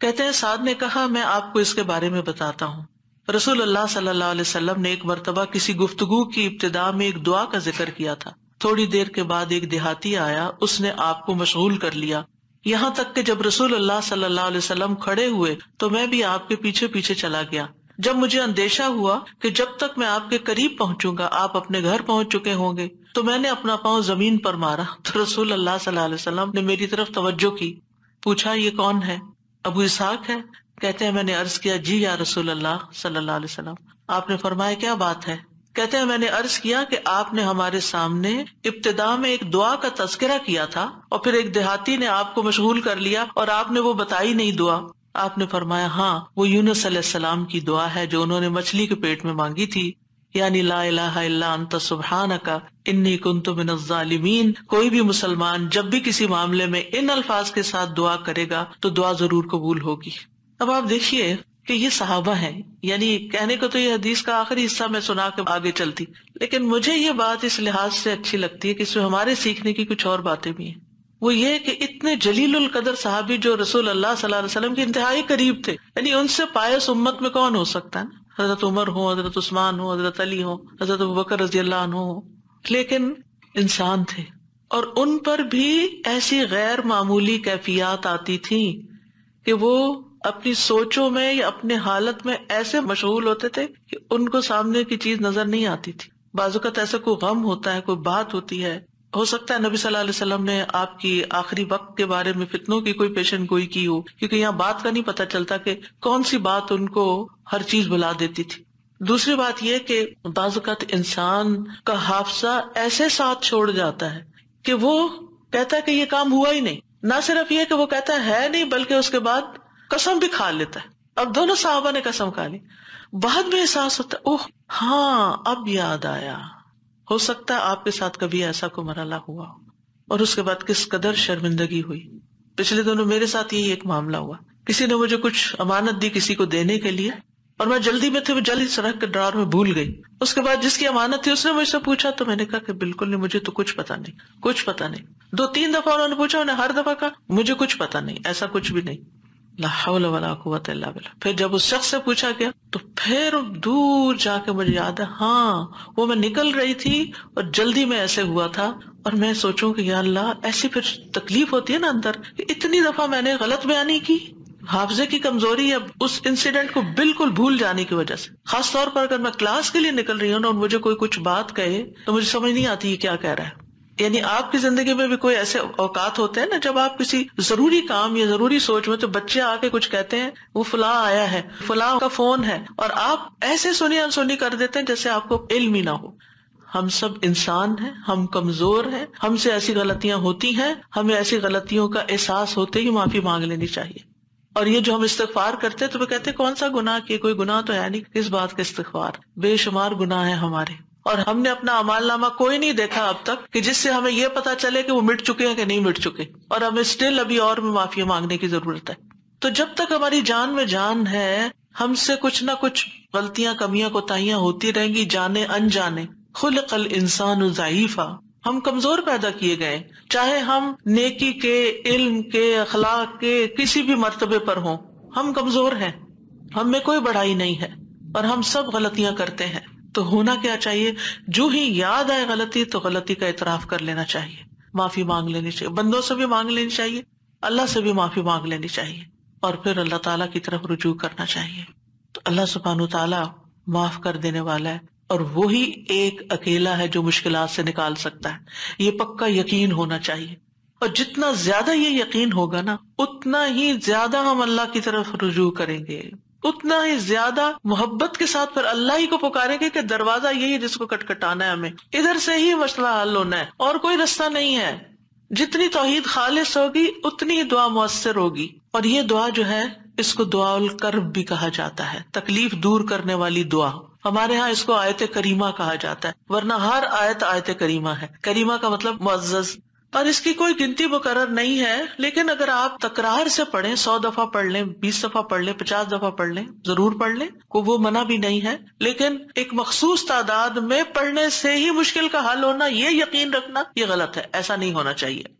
कहते हैं, साद ने कहा, मैं आपको इसके बारे में बताता हूँ। रसूल अल्लाह सल्लल्लाहु ने एक मरतबा किसी गुफ्तगु की इब्तदा में एक दुआ का ज़िक्र किया था। थोड़ी देर के बाद एक देहाती आया, उसने आपको मशगूल कर लिया। यहाँ तक कि जब रसूल अल्लाह सल्लल्लाहु खड़े हुए तो मैं भी आपके पीछे पीछे चला गया। जब मुझे अंदेशा हुआ कि जब तक मैं आपके करीब पहुंचूँगा, आप अपने घर पहुँच चुके होंगे तो मैंने अपना पाँव ज़मीन पर मारा। तो रसूल अल्लाह सल्लल्लाहु अलैहि वसल्लम ने मेरी तरफ़ तवज्जो की। पूछा, ये कौन है? अबू इसहाक है? कहते हैं, मैंने अर्ज़ किया, जी या रसूल अल्लाह सल्लल्लाहु अलैहि वसल्लम। आपने फरमाया, क्या बात है? कहते हैं, मैंने अर्ज़ किया कि आपने हमारे सामने इब्तदा में एक दुआ का तस्करा किया था और फिर एक देहाती ने आपको मशगूल कर लिया और आपने वो बताई नहीं दुआ। आपने फरमाया हाँ वो यूनुस सलाम की दुआ है जो उन्होंने मछली के पेट में मांगी थी। यानी ला इल्ला अंत सुबहान का इन्नी कुंतु मिन जालिमीन। कोई भी मुसलमान जब भी किसी मामले में इन अल्फाज के साथ दुआ करेगा तो दुआ ज़रूर कबूल होगी। अब आप देखिए कि ये सहाबा है। यानी कहने को तो ये हदीस का आखिरी हिस्सा मैं सुना के आगे चलती। लेकिन मुझे ये बात इस लिहाज से अच्छी लगती है कि इसमें हमारे सीखने की कुछ और बातें भी हैं। वो ये कि इतने जलील कदर साहबी जो रसूल अल्लाह सल्लल्लाहु अलैहि वसल्लम के इंतहाई करीब थे, यानी उनसे पायस उम्मत में कौन हो सकता है हज़रत उमर हो, हज़रत उस्मान हो, हज़रत अली हो, हज़रत बकर रज़ी अल्लाह हो। लेकिन इंसान थे। और उन पर भी ऐसी गैर मामूली कैफियात आती थी कि वो अपनी सोचों में या अपने हालत में ऐसे मशगूल होते थे कि उनको सामने की चीज़ नज़र नहीं आती थी। बाजुकत ऐसा कोई गम होता है, कोई बात होती है। हो सकता है नबी सल्लल्लाहु अलैहि वसल्लम ने आपकी आखिरी वक्त के बारे में फितनों की कोई पेशन गोई की हो, क्योंकि यहाँ बात का नहीं पता चलता कि कौन सी बात उनको हर चीज़ बुला देती थी। दूसरी बात यह कि बाजुकत इंसान का हाफसा ऐसे साथ छोड़ जाता है कि वो कहता है कि ये काम हुआ ही नहीं। ना सिर्फ़ ये कि वो कहता है नहीं, बल्कि उसके बाद कसम भी खा लेता है। अब दोनों साहबा ने कसम खा ली। बाद में एहसास होता है, ओह हाँ अब याद आया। हो सकता है आपके साथ कभी ऐसा को मरला हुआ और उसके बाद किस कदर शर्मिंदगी हुई। पिछले दोनों मेरे साथ यही एक मामला हुआ। किसी ने मुझे कुछ अमानत दी किसी को देने के लिए, और मैं जल्दी में थे, वो जल्दी सड़क के ड्रार में भूल गई। उसके बाद जिसकी अमानत थी, उसने मुझसे पूछा तो मैंने कहा कि बिल्कुल नहीं, मुझे तो कुछ पता नहीं, कुछ पता नहीं। दो तीन दफ़ा उन्होंने पूछा, उन्हें हर दफ़ा कहा, मुझे कुछ पता नहीं, ऐसा कुछ भी नहीं। फिर जब उस शख्स से पूछा गया तो फिर दूर जाके मुझे याद है हाँ वो मैं निकल रही थी और जल्दी में ऐसे हुआ था और मैं सोचूं कि या अल्लाह, ऐसी फिर तकलीफ़ होती है ना अंदर इतनी दफ़ा मैंने गलत बयानी की। हाफजे की कमज़ोरी या उस इंसिडेंट को बिल्कुल भूल जाने की वजह से। खासतौर पर अगर मैं क्लास के लिए निकल रही हूँ और मुझे कोई कुछ बात कहे तो मुझे समझ नहीं आती क्या कह रहा है। यानी आपकी ज़िंदगी में भी कोई ऐसे औकात होते हैं ना, जब आप किसी ज़रूरी काम या ज़रूरी सोच में तो बच्चे आके कुछ कहते हैं, वो फुला आया है, फुला का फ़ोन है। और आप ऐसे सुनी अनसुनी कर देते हैं, जैसे आपको इल्म ही ना हो। हम सब इंसान हैं, हम कमज़ोर हैं, हमसे ऐसी गलतियाँ होती हैं, हमें ऐसी गलतियों का एहसास होते ही माफ़ी मांग लेनी चाहिए। और ये जो हम इस्तफार करते हैं तो वो कहते हैं, कौन सा गुनाह किए? कोई गुनाह तो है नहीं, किस बात का इस्तफार बेशुमार गुनाह है हमारे। और हमने अपना अमाल नामा कोई नहीं देखा अब तक कि जिससे हमें यह पता चले कि वो मिट चुके हैं कि नहीं मिट चुके। और हमें स्टिल अभी और भी माफ़ी मांगने की ज़रूरत है। तो जब तक हमारी जान में जान है, हमसे कुछ ना कुछ गलतियाँ, कमियाँ, कोताहियाँ होती रहेंगी, जाने, अनजाने। खुल कल इंसान ज़ाइफा। हम कमज़ोर पैदा किए गए। चाहे हम नेकी के, इल्म के, अखलाक के, किसी भी मर्तबे पर हों, हम कमज़ोर हैं। हम में कोई बढ़ाई नहीं है। और हम सब गलतियाँ करते हैं। तो होना क्या चाहिए? जो ही याद आए गलती तो गलती का इतराफ कर लेना चाहिए। माफ़ी मांग लेनी चाहिए। बंदों से भी मांग लेनी चाहिए। अल्लाह से भी माफ़ी मांग लेनी चाहिए। और फिर अल्लाह ताला की तरफ़ रुजू करना चाहिए। तो अल्लाह सुबहान ताला माफ़ कर देने वाला है। और वही एक अकेला है जो मुश्किल से निकाल सकता है। ये पक्का यकीन होना चाहिए। और जितना ज़्यादा ये यकीन होगा ना, उतना ही ज़्यादा हम अल्लाह की तरफ़ रुजू करेंगे। उतना ही ज़्यादा मोहब्बत के साथ फिर अल्लाह ही को पुकारेंगे कि दरवाज़ा यही जिसको कटकटाना है हमें। इधर से ही मसला हल होना है और कोई रास्ता नहीं है। जितनी तोहीद खालिश होगी, उतनी ही दुआ मुअसर होगी। और ये दुआ जो है, इसको दुआल कर्ब भी कहा जाता है। तकलीफ़ दूर करने वाली दुआ। हमारे यहाँ इसको आयत करीमा कहा जाता है। वरना हर आयत आयत करीमा है। करीमा का मतलब मुआज और इसकी कोई गिनती मुकर नहीं है, लेकिन अगर आप तकरार से पढ़ें, सौ दफ़ा पढ़ लें, बीस दफ़ा पढ़ लें, पचास दफ़ा पढ़ लें, ज़रूर पढ़ लें को वो मना भी नहीं है। लेकिन एक मखसूस तादाद में पढ़ने से ही मुश्किल का हल होना, ये यकीन रखना, ये गलत है, ऐसा नहीं होना चाहिए।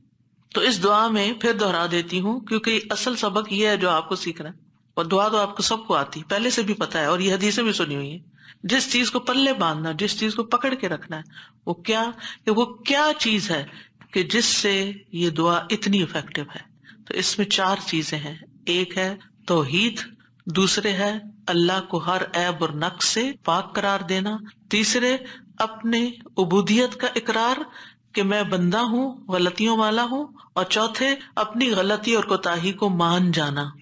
तो इस दुआ में फिर दोहरा देती हूँ, क्योंकि असल सबक ये है जो आपको सीखना है, और दुआ तो आपको सबको आती पहले से भी पता है, और ये हदीसें भी सुनी हुई है। जिस चीज़ को पल्ले बांधना, जिस चीज़ को पकड़ के रखना है, वो क्या, कि वो क्या चीज़ है कि जिससे ये दुआ इतनी इफ़ेक्टिव है। तो इसमें चार चीज़ें हैं। एक है तोहीद, दूसरे है अल्लाह को हर ऐब और नक्स से पाक करार देना। तीसरे, अपने उबूदियत का इकरार कि मैं बंदा हूँ, गलतियों वाला हूँ। और चौथे, अपनी गलती और कोताही को मान जाना,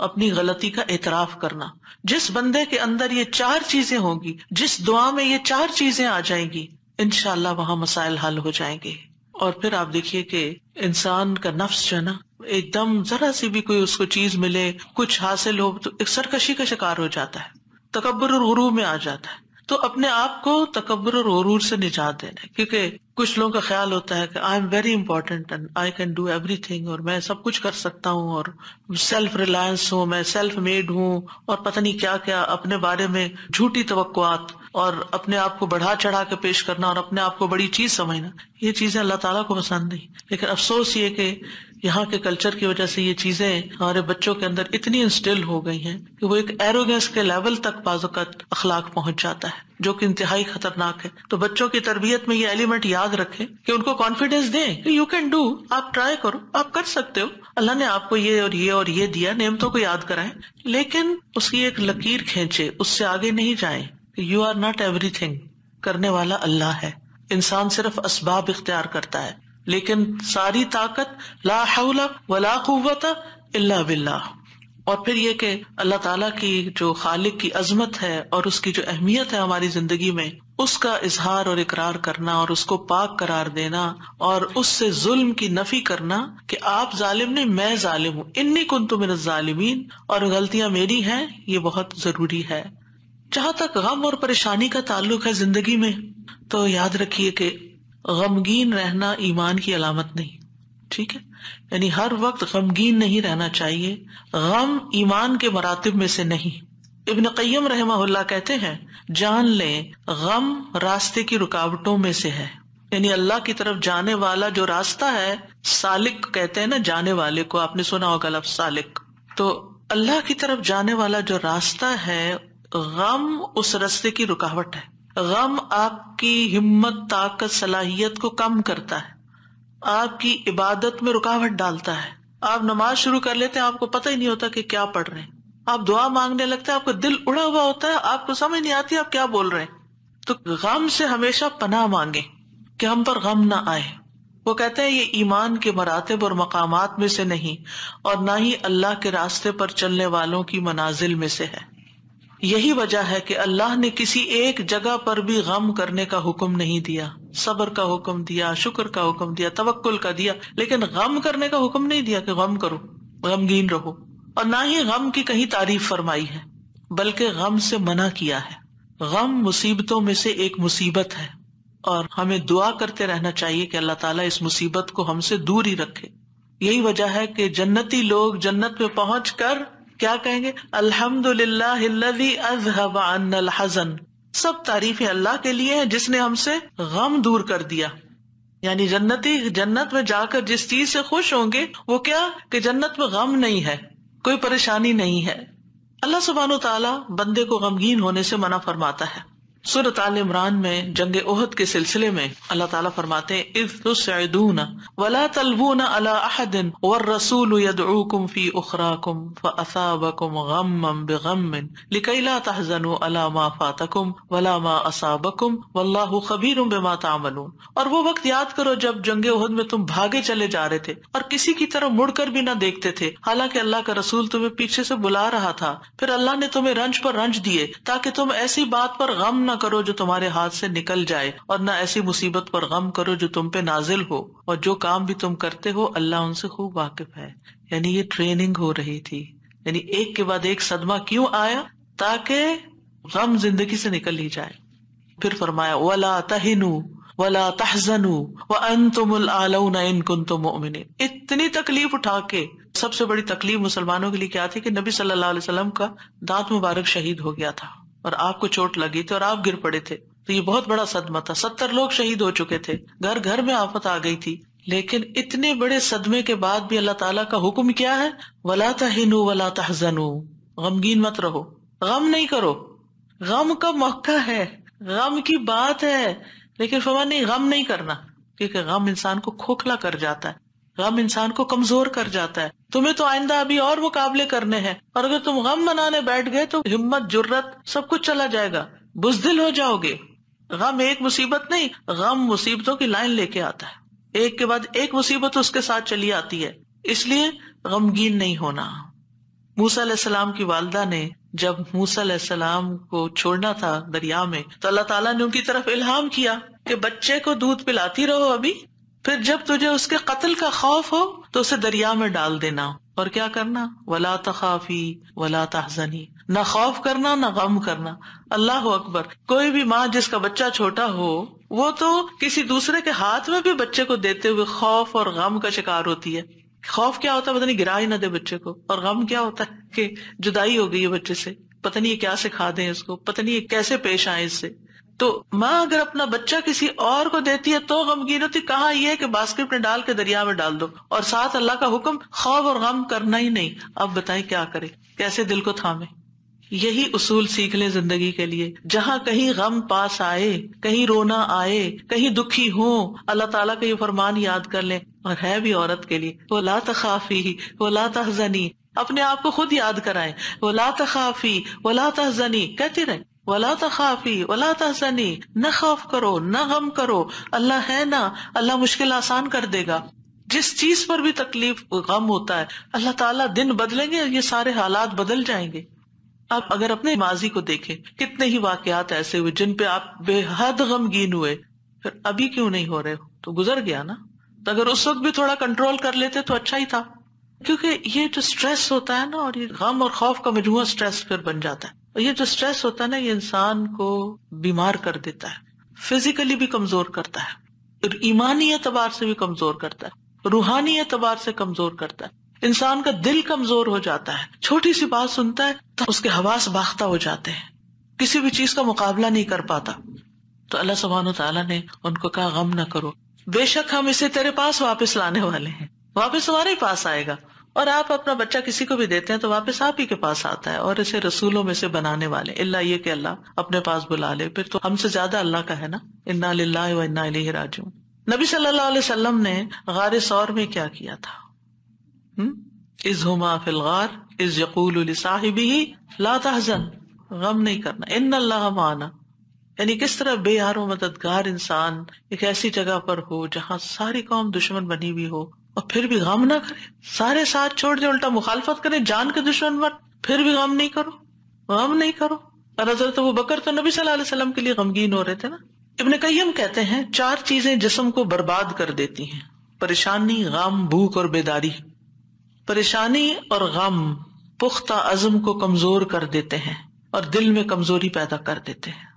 अपनी गलती का एतराफ करना। जिस बंदे के अंदर ये चार चीज़ें होंगी, जिस दुआ में ये चार चीज़ें आ जाएँगी इनशाला वहाँ मसाइल हल हो जाएँगे। और फिर आप देखिए कि इंसान का नफ्स जो है ना, एकदम जरा सी भी कोई उसको चीज़ मिले, कुछ हासिल हो तो एक सरकशी का शिकार हो जाता है तकबर और गुरूर में आ जाता है। तो अपने आप को तकबर और गुरूर से निजात देना है, क्योंकि कुछ लोगों का ख्याल होता है कि I am very important and I can do everything और मैं सब कुछ कर सकता हूँ और सेल्फ रिलायंस हूँ, मैं सेल्फ मेड हूँ और पता नहीं क्या क्या अपने बारे में झूठी तवक्कुआत और अपने आप को बढ़ा चढ़ा के पेश करना और अपने आप को बड़ी चीज़ समझना, ये चीज़ें अल्लाह ताला को पसंद नहीं। लेकिन अफसोस ये कि यहाँ के कल्चर की वजह से ये चीज़ें हमारे बच्चों के अंदर इतनी इंस्टिल हो गई हैं कि वो एक एरोगेंस के लेवल तक बाजुकत अखलाक पहुँच जाता है, जो कि इंतहाई खतरनाक है। तो बच्चों की तरबियत में ये एलिमेंट याद रखें कि उनको कॉन्फिडेंस दें कि यू कैन डू आप ट्राई करो, आप कर सकते हो। अल्लाह ने आपको ये और ये और ये दिया नियमतों को याद कराएँ, लेकिन उसकी एक लकीर खींचे, उससे आगे नहीं जाए। यू आर नॉट एवरीथिंग करने वाला अल्लाह है। इंसान सिर्फ़ असबाब इख्तियार करता है। लेकिन सारी ताकत, ला हौला वला कुव्वत इल्ला बिल्लाह। और फिर ये कि अल्लाह ताला की जो खालिक की अजमत है और उसकी जो अहमियत है हमारी ज़िंदगी में, उसका इजहार और इकरार करना और उसको पाक करार देना और उससे जुल्म की नफी करना कि आप जालिम ने मैं जालिम हूँ। इन्नी कुन तो मेरे जालिमीन। और गलतियाँ मेरी हैं, ये बहुत ज़रूरी है। जहाँ तक गम और परेशानी का ताल्लुक है ज़िंदगी में तो याद रखिए कि गमगीन रहना ईमान की अलामत नहीं, ठीक है? यानी हर वक्त गमगीन नहीं रहना चाहिए। गम ईमान के मरातब में से नहीं। इब्न कय्यम रहमा कहते हैं, जान लें, गम रास्ते की रुकावटों में से है। यानी अल्लाह की तरफ़ जाने वाला जो रास्ता है, सालिक कहते हैं ना, जाने वाले को, आपने सुना होगा लफ्ज सालिक। तो अल्लाह की तरफ़ जाने वाला जो रास्ता है गम उस रस्ते की रुकावट है। गम आपकी हिम्मत, ताकत, सलाहियत को कम करता है। आपकी इबादत में रुकावट डालता है। आप नमाज़ शुरू कर लेते हैं, आपको पता ही नहीं होता कि क्या पढ़ रहे हैं। आप दुआ मांगने लगते हैं, आपका दिल उड़ा हुआ होता है, आपको समझ नहीं आती आप क्या बोल रहे हैं। तो गम से हमेशा पनाह मांगे कि हम पर गम ना आए। वो कहते हैं, ये ईमान के मरातब और मकामात में से नहीं और ना ही अल्लाह के रास्ते पर चलने वालों की मनाजिल में से है। यही वजह है कि अल्लाह ने किसी एक जगह पर भी गम करने का हुक्म नहीं दिया। सबर का हुक्म दिया, शुक्र का हुक्म दिया तवक्ल का दिया, लेकिन गम करने का हुक्म नहीं दिया कि गम करो, गमगीन रहो। और ना ही गम की कहीं तारीफ़ फरमाई है, बल्कि गम से मना किया है। गम मुसीबतों में से एक मुसीबत है, और हमें दुआ करते रहना चाहिए कि अल्लाह ताला इस मुसीबत को हमसे दूर ही रखे। यही वजह है कि जन्नती लोग जन्नत में पहुँच कर क्या कहेंगे? अल्हम्दुलिल्लाह सब तारीफें अल्लाह के लिए है जिसने हमसे गम दूर कर दिया। यानी जन्नती, जन्नत में जाकर जिस चीज़ से खुश होंगे, वो क्या? कि जन्नत में गम नहीं है, कोई परेशानी नहीं है। अल्लाह सुबहान तला बंदे को गमगीन होने से मना फरमाता है। सूरत आल इमरान में, जंग ओहद के सिलसिले में, अल्लाह ताला फरमाते हैं, इज़ वला तलबून अला अहदिन, वर रसूल यदऊकुम फ़ी उखराकुम फअसाबकुम गम्मम बिगम्मिन, लिकई ला तहजनु अला मा फातकुम, वला मा असाबकुम, वल्लाहु खबीरुम बिमा तामलून. और वो वक्त याद करो जब जंग ओहद में तुम भागे चले जा रहे थे, और किसी की तरफ़ मुड़कर भी न देखते थे। हालाँकि अल्लाह का रसूल तुम्हें पीछे से बुला रहा था, फिर अल्लाह ने तुम्हें रंज पर रंज दिए, ताकि तुम ऐसी बात पर गम न करो जो तुम्हारे हाथ से निकल जाए और न ऐसी मुसीबत पर गम करो जो तुम पे नाजिल हो। और जो काम भी तुम करते हो, अल्लाह उनसे खूब वाकिफ है। यानी ये ट्रेनिंग हो रही थी। यानी एक के बाद एक सदमा क्यों आया? ताकि गम ज़िंदगी से निकल ही जाए। फिर फरमाया, वला तहिनु, वला तहजनु, व अंतुमुल आलौना इन कुंतुम मुमिनीन। इतनी तकलीफ़ उठा के, सबसे बड़ी तकलीफ़ मुसलमानों के लिए क्या थी कि नबी सल्लल्लाहु अलैहि वसल्लम का दांत मुबारक शहीद हो गया था। और आपको चोट लगी थी और आप गिर पड़े थे। तो ये बहुत बड़ा सदमा था। सत्तर लोग शहीद हो चुके थे। घर घर में आफत आ गई थी। लेकिन इतने बड़े सदमे के बाद भी अल्लाह ताला का हुक्म क्या है? वला तहिनु वला तहजनु। गमगीन मत रहो। गम नहीं करो। गम का मौका है। गम की बात है। लेकिन नहीं, गम नहीं करना। क्योंकि गम इंसान को खोखला कर जाता है। गम इंसान को कमज़ोर कर जाता है। तुम्हें तो आइंदा अभी और मुकाबले करने हैं। और अगर तुम गम मनाने बैठ गए तो हिम्मत, जुर्रत, सब कुछ चला जाएगा। बुजदिल हो जाओगे। गम एक मुसीबत नहीं, गम मुसीबतों की लाइन लेके आता है। एक के बाद एक मुसीबत उसके साथ चली आती है। इसलिए गमगीन नहीं होना। मूसा सलाम की वालदा ने, जब मूसा सलाम को छोड़ना था दरिया में तो अल्लाह ताला ने उनकी तरफ़ इल्हाम किया कि बच्चे को दूध पिलाती रहो अभी। फिर जब तुझे उसके कत्ल का खौफ हो तो उसे दरिया में डाल देना। और क्या करना? वला तखाफी, वला तहजनी। न खौफ करना, न गम करना। अल्लाह अकबर। कोई भी माँ जिसका बच्चा छोटा हो, वो तो किसी दूसरे के हाथ में भी बच्चे को देते हुए खौफ और गम का शिकार होती है। खौफ क्या होता है? पता नहीं गिरा ही ना दे बच्चे को। और गम क्या होता है? कि जुदाई हो गई है बच्चे से। पता नहीं ये क्या सिखा दें इसको। पता नहीं ये कैसे पेश आए इससे। तो माँ अगर अपना बच्चा किसी और को देती है तो गमगीन होती, कहा यह कि बास्केट में डाल के दरिया में डाल दो? और साथ अल्लाह का हुक्म, खौफ और गम करना ही नहीं। अब बताएँ क्या करे? कैसे दिल को थामे? यही उसूल सीख लें ज़िंदगी के लिए। जहाँ कहीं गम पास आए, कहीं रोना आए, कहीं दुखी हो, अल्लाह ताला का ये फरमान याद कर लें। और है भी औरत के लिए। वो ला तखाफी, वो ला तहजनी। अपने आप को खुद याद कराएँ। वो ला तखाफी, वो ला तहजनी। कहते रहे। वला तखाफी, वला तहसनी न खौफ करो, न गम करो। अल्लाह है ना, अल्लाह मुश्किल आसान कर देगा। जिस चीज़ पर भी तकलीफ़, गम होता है, अल्लाह ताला दिन बदलेंगे, ये सारे हालात बदल जाएँगे। आप अगर अपने माजी को देखें, कितने ही वाकयात ऐसे हुए, जिन पे आप बेहद गमगीन हुए, फिर अभी क्यों नहीं हो रहे हो? तो गुजर गया ना। तो अगर उस वक्त भी थोड़ा कंट्रोल कर लेते तो अच्छा ही था। क्योंकि ये जो स्ट्रेस होता है ना, और ये गम और खौफ का मजमुआ स्ट्रेस फिर बन जाता है। और ये जो स्ट्रेस होता है ना, ये इंसान को बीमार कर देता है। फिजिकली भी कमज़ोर करता है। ईमानी एतबार से भी कमज़ोर करता है। रूहानी एतबार से कमज़ोर करता है। इंसान का दिल कमज़ोर हो जाता है। छोटी सी बात सुनता है तो उसके हवास बाख्ता हो जाते हैं। किसी भी चीज़ का मुकाबला नहीं कर पाता। तो अल्लाह सुबहान तआला ने उनको कहा, गम ना करो। बेशक हम इसे तेरे पास वापस लाने वाले हैं। वापस हमारे पास आएगा। और आप अपना बच्चा किसी को भी देते हैं तो वापस आप ही के पास आता है और इसे रसूलों में से बनाने वाले। अल्लाह ये कि अल्लाह अपने पास बुला ले। फिर तो हमसे ज़्यादा अल्लाह का है ना? इन्ना लिल्लाहि व इन्ना राजिऊन। नबी सल्लल्लाहु अलैहि वसल्लम ने गार सौर में क्या किया था? इज़ हुमा फिल गार, इज़ यकूल साहिबी ला तहजन। गम नहीं करना। इन अल्लाह माना। यानी किस तरह बेहारो मददगार इंसान एक ऐसी जगह पर हो जहाँ सारी कौम दुश्मन बनी हुई हो। और फिर भी गम ना करे। सारे साथ छोड़ दे, उल्टा मुखालफत करे, जान के दुश्मन बन। फिर भी गम नहीं करो, गम नहीं करो। और हज़रत वो बकर तो नबी सल्लल्लाहु के लिए गमगीन हो रहे थे ना? इब्न कय्यम कहते हैं, चार चीज़ें जिसम को बर्बाद कर देती हैं। परेशानी, गम, भूख और बेदारी। परेशानी और गम पुख्ता अज़म को कमज़ोर कर देते हैं और दिल में कमज़ोरी पैदा कर देते हैं।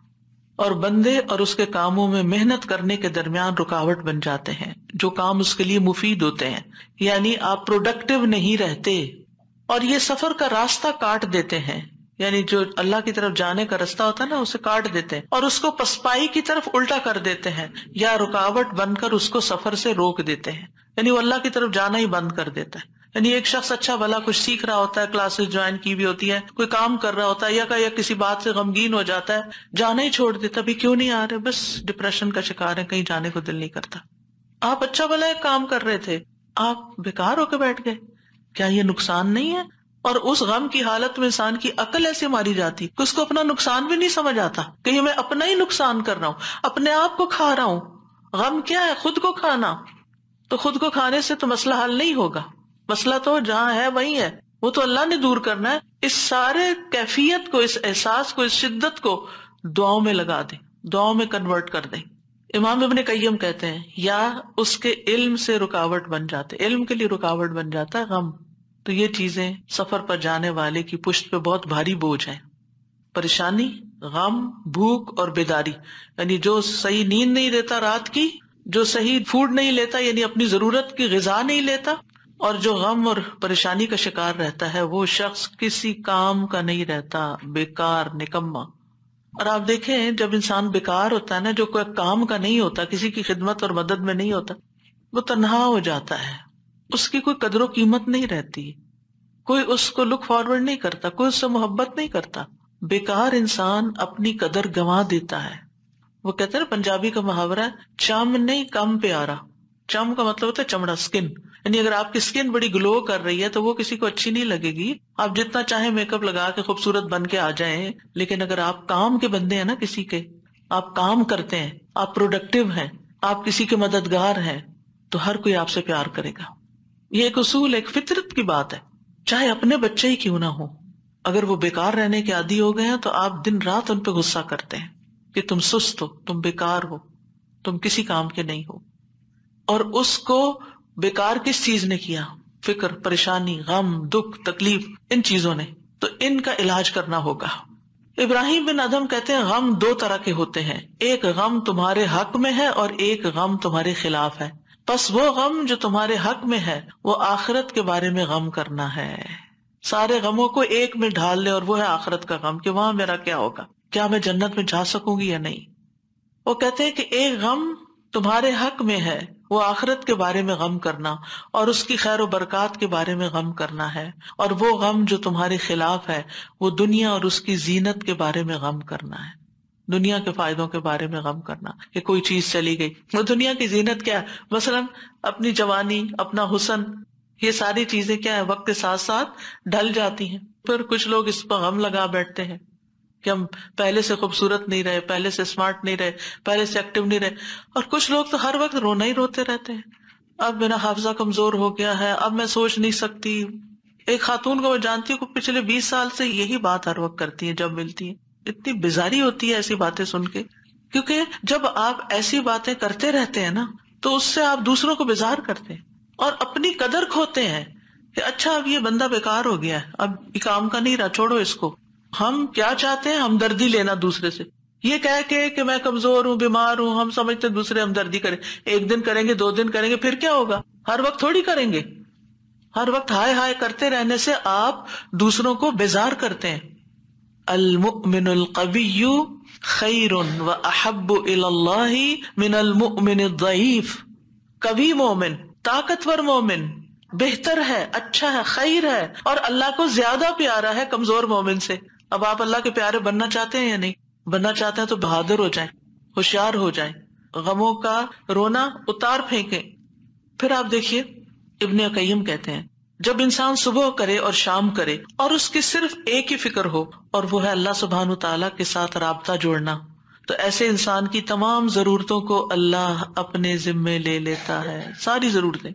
और बंदे और उसके कामों में मेहनत करने के दरमियान रुकावट बन जाते हैं, जो काम उसके लिए मुफीद होते हैं। यानी आप प्रोडक्टिव नहीं रहते और ये सफ़र का रास्ता काट देते हैं। यानी जो अल्लाह की तरफ़ जाने का रास्ता होता है ना, उसे काट देते हैं और उसको पसपाई की तरफ़ उल्टा कर देते हैं या रुकावट बनकर उसको सफ़र से रोक देते हैं। यानी वो अल्लाह की तरफ़ जाना ही बंद कर देता है। यानी एक शख्स अच्छा भला कुछ सीख रहा होता है क्लासेस ज्वाइन की भी होती है कोई काम कर रहा होता है या, या किसी बात से गमगीन हो जाता है जाना ही छोड़ देता अभी क्यों नहीं आ रहे? बस डिप्रेशन का शिकार है कहीं जाने को दिल नहीं करता। आप अच्छा भला एक काम कर रहे थे आप बेकार होकर बैठ गए। क्या ये नुकसान नहीं है? और उस गम की हालत में इंसान की अकल ऐसे मारी जाती कि उसको अपना नुकसान भी नहीं समझ आता कहीं मैं अपना ही नुकसान कर रहा हूँ अपने आप को खा रहा हूँ। गम क्या है? खुद को खाना। तो खुद को खाने से तो मसला हल नहीं होगा। मसला तो जहाँ है, वही है। वो तो अल्लाह ने दूर करना है। इस सारे कैफियत को, इस एहसास को, इस शिद्दत को दुआओं में लगा दे, दुआओं में कन्वर्ट कर दे। इमाम इबन कय्यम कहते हैं, या उसके इल्म से रुकावट बन जाते, इल्म के लिए रुकावट बन जाता है गम। तो ये चीज़ें सफ़र पर जाने वाले की पुष्ट पे बहुत भारी बोझ है। परेशानी, गम, भूख और बेदारी, यानी जो सही नींद नहीं देता रात की, जो सही फ़ूड नहीं लेता, यानी अपनी ज़रूरत की गजा नहीं लेता और जो गम और परेशानी का शिकार रहता है, वो शख्स किसी काम का नहीं रहता, बेकार, निकम्मा। और आप देखें, जब इंसान बेकार होता है ना, जो कोई काम का नहीं होता, किसी की खिदमत और मदद में नहीं होता, वो तनहा हो जाता है। उसकी कोई कदर कीमत नहीं रहती। कोई उसको लुक फॉरवर्ड नहीं करता, कोई उससे मोहब्बत नहीं करता। बेकार इंसान अपनी कदर गंवा देता है। वो कहते हैं ना, पंजाबी का मुहावरा चम नहीं कम प्यारा। चम का मतलब होता है चमड़ा स्किन यानी अगर आपकी स्किन बड़ी ग्लो कर रही है तो वो किसी को अच्छी नहीं लगेगी। आप जितना चाहे मेकअप लगा के खूबसूरत बन के आ जाए, लेकिन अगर आप काम के बंदे हैं ना किसी के, आप काम करते हैं, आप प्रोडक्टिव हैं, आप किसी के मददगार हैं तो हर कोई आपसे प्यार करेगा। ये एक उसूल, एक फितरत की बात है। चाहे अपने बच्चे ही क्यों ना हो, अगर वो बेकार रहने के आदि हो गए हैं तो आप दिन रात उन पर गुस्सा करते हैं कि तुम सुस्त हो, तुम बेकार हो, तुम किसी काम के नहीं हो। और उसको बेकार किस चीज़ ने किया? फ़िक्र, परेशानी, गम, दुख, तकलीफ़, इन चीज़ों ने। तो इनका इलाज करना होगा। इब्राहिम बिन अदम कहते हैं, गम दो तरह के होते हैं। एक गम तुम्हारे हक में है और एक गम तुम्हारे खिलाफ है। बस वो गम जो तुम्हारे हक में है, वो आखिरत के बारे में गम करना है। सारे गमों को एक में ढाल ले और वो है आखिरत का गम कि वहाँ मेरा क्या होगा? क्या मैं जन्नत में जा सकूँगी या नहीं? वो कहते हैं कि एक गम तुम्हारे हक में है वो आखिरत के बारे में गम करना और उसकी खैर बरकत के बारे में गम करना है। और वो गम जो तुम्हारे खिलाफ है, वो दुनिया और उसकी जीनत के बारे में गम करना है। दुनिया के फायदों के बारे में गम करना कि कोई चीज़ चली गई। वो दुनिया की जीनत क्या है? मसलन, अपनी जवानी, अपना हुसन, ये सारी चीज़ें क्या है? वक्त के साथ साथ ढल जाती हैं। फिर कुछ लोग इस पर गम लगा बैठते हैं। कि हम पहले से खूबसूरत नहीं रहे, पहले से स्मार्ट नहीं रहे, पहले से एक्टिव नहीं रहे। और कुछ लोग तो हर वक्त रोना ही रोते रहते हैं। अब मेरा हाफजा कमज़ोर हो गया है, अब मैं सोच नहीं सकती। एक खातून को मैं जानती हूँ पिछले बीस साल से यही बात हर वक्त करती है, जब मिलती है। इतनी बिजारी होती है ऐसी बातें सुन के। क्योंकि जब आप ऐसी बातें करते रहते हैं ना तो उससे आप दूसरों को बेजार करते हैं और अपनी कदर खोते हैं कि अच्छा अब ये बंदा बेकार हो गया है, अब ये काम का नहीं रहा, छोड़ो इसको। हम क्या चाहते हैं? हमदर्दी लेना दूसरे से। ये कह के कि मैं कमज़ोर हूँ, बीमार हूँ, हम समझते दूसरे हमदर्दी करें। एक दिन करेंगे, दो दिन करेंगे, फिर क्या होगा? हर वक्त थोड़ी करेंगे। हर वक्त हाय हाय करते रहने से आप दूसरों को बेजार करते हैं। अलमुमिनुल कवियु खैरुन व इलल्लाहि मिनल दईफ। मोमिन, ताकतवर मोमिन, बेहतर है अच्छा है, खैर है और अल्लाह को ज़्यादा प्यारा है कमज़ोर मोमिन से। अब आप अल्लाह के प्यारे बनना चाहते हैं या नहीं? बनना चाहते हैं तो बहादुर हो जाए, होशियार हो जाए, गमों का रोना उतार फेंके। फिर आप देखिए, इब्ने कय्यम कहते हैं, जब इंसान सुबह करे और शाम करे, और उसकी सिर्फ़ एक ही फ़िक्र हो, और वो है अल्लाह सुबहान तला के साथ रबता जोड़ना तो ऐसे इंसान की तमाम जरूरतों को अल्लाह अपने जिम्मे ले लेता है। सारी जरूरतें।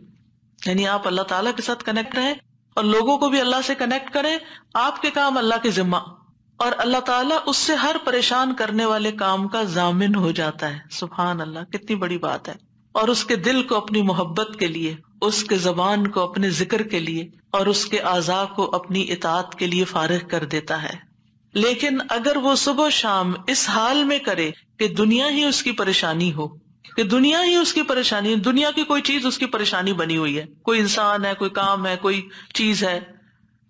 यानी आप अल्लाह ताला के साथ कनेक्ट रहें, और लोगों को भी अल्लाह से कनेक्ट करें, आपके काम अल्लाह के जिम्मा। और अल्लाह ताला उससे हर परेशान करने वाले काम का जामिन हो जाता है। सुबहान अल्लाह कितनी बड़ी बात है। और उसके दिल को अपनी मोहब्बत के लिए, उसके जबान को अपने ज़िक्र के लिए, और उसके आज़ा को अपनी इतात के लिए फारिग कर देता है। लेकिन अगर वो सुबह शाम इस हाल में करे कि दुनिया ही उसकी परेशानी हो, कि दुनिया ही उसकी परेशानी, दुनिया की कोई चीज़ उसकी परेशानी बनी हुई है। कोई इंसान है, कोई काम है, कोई चीज़ है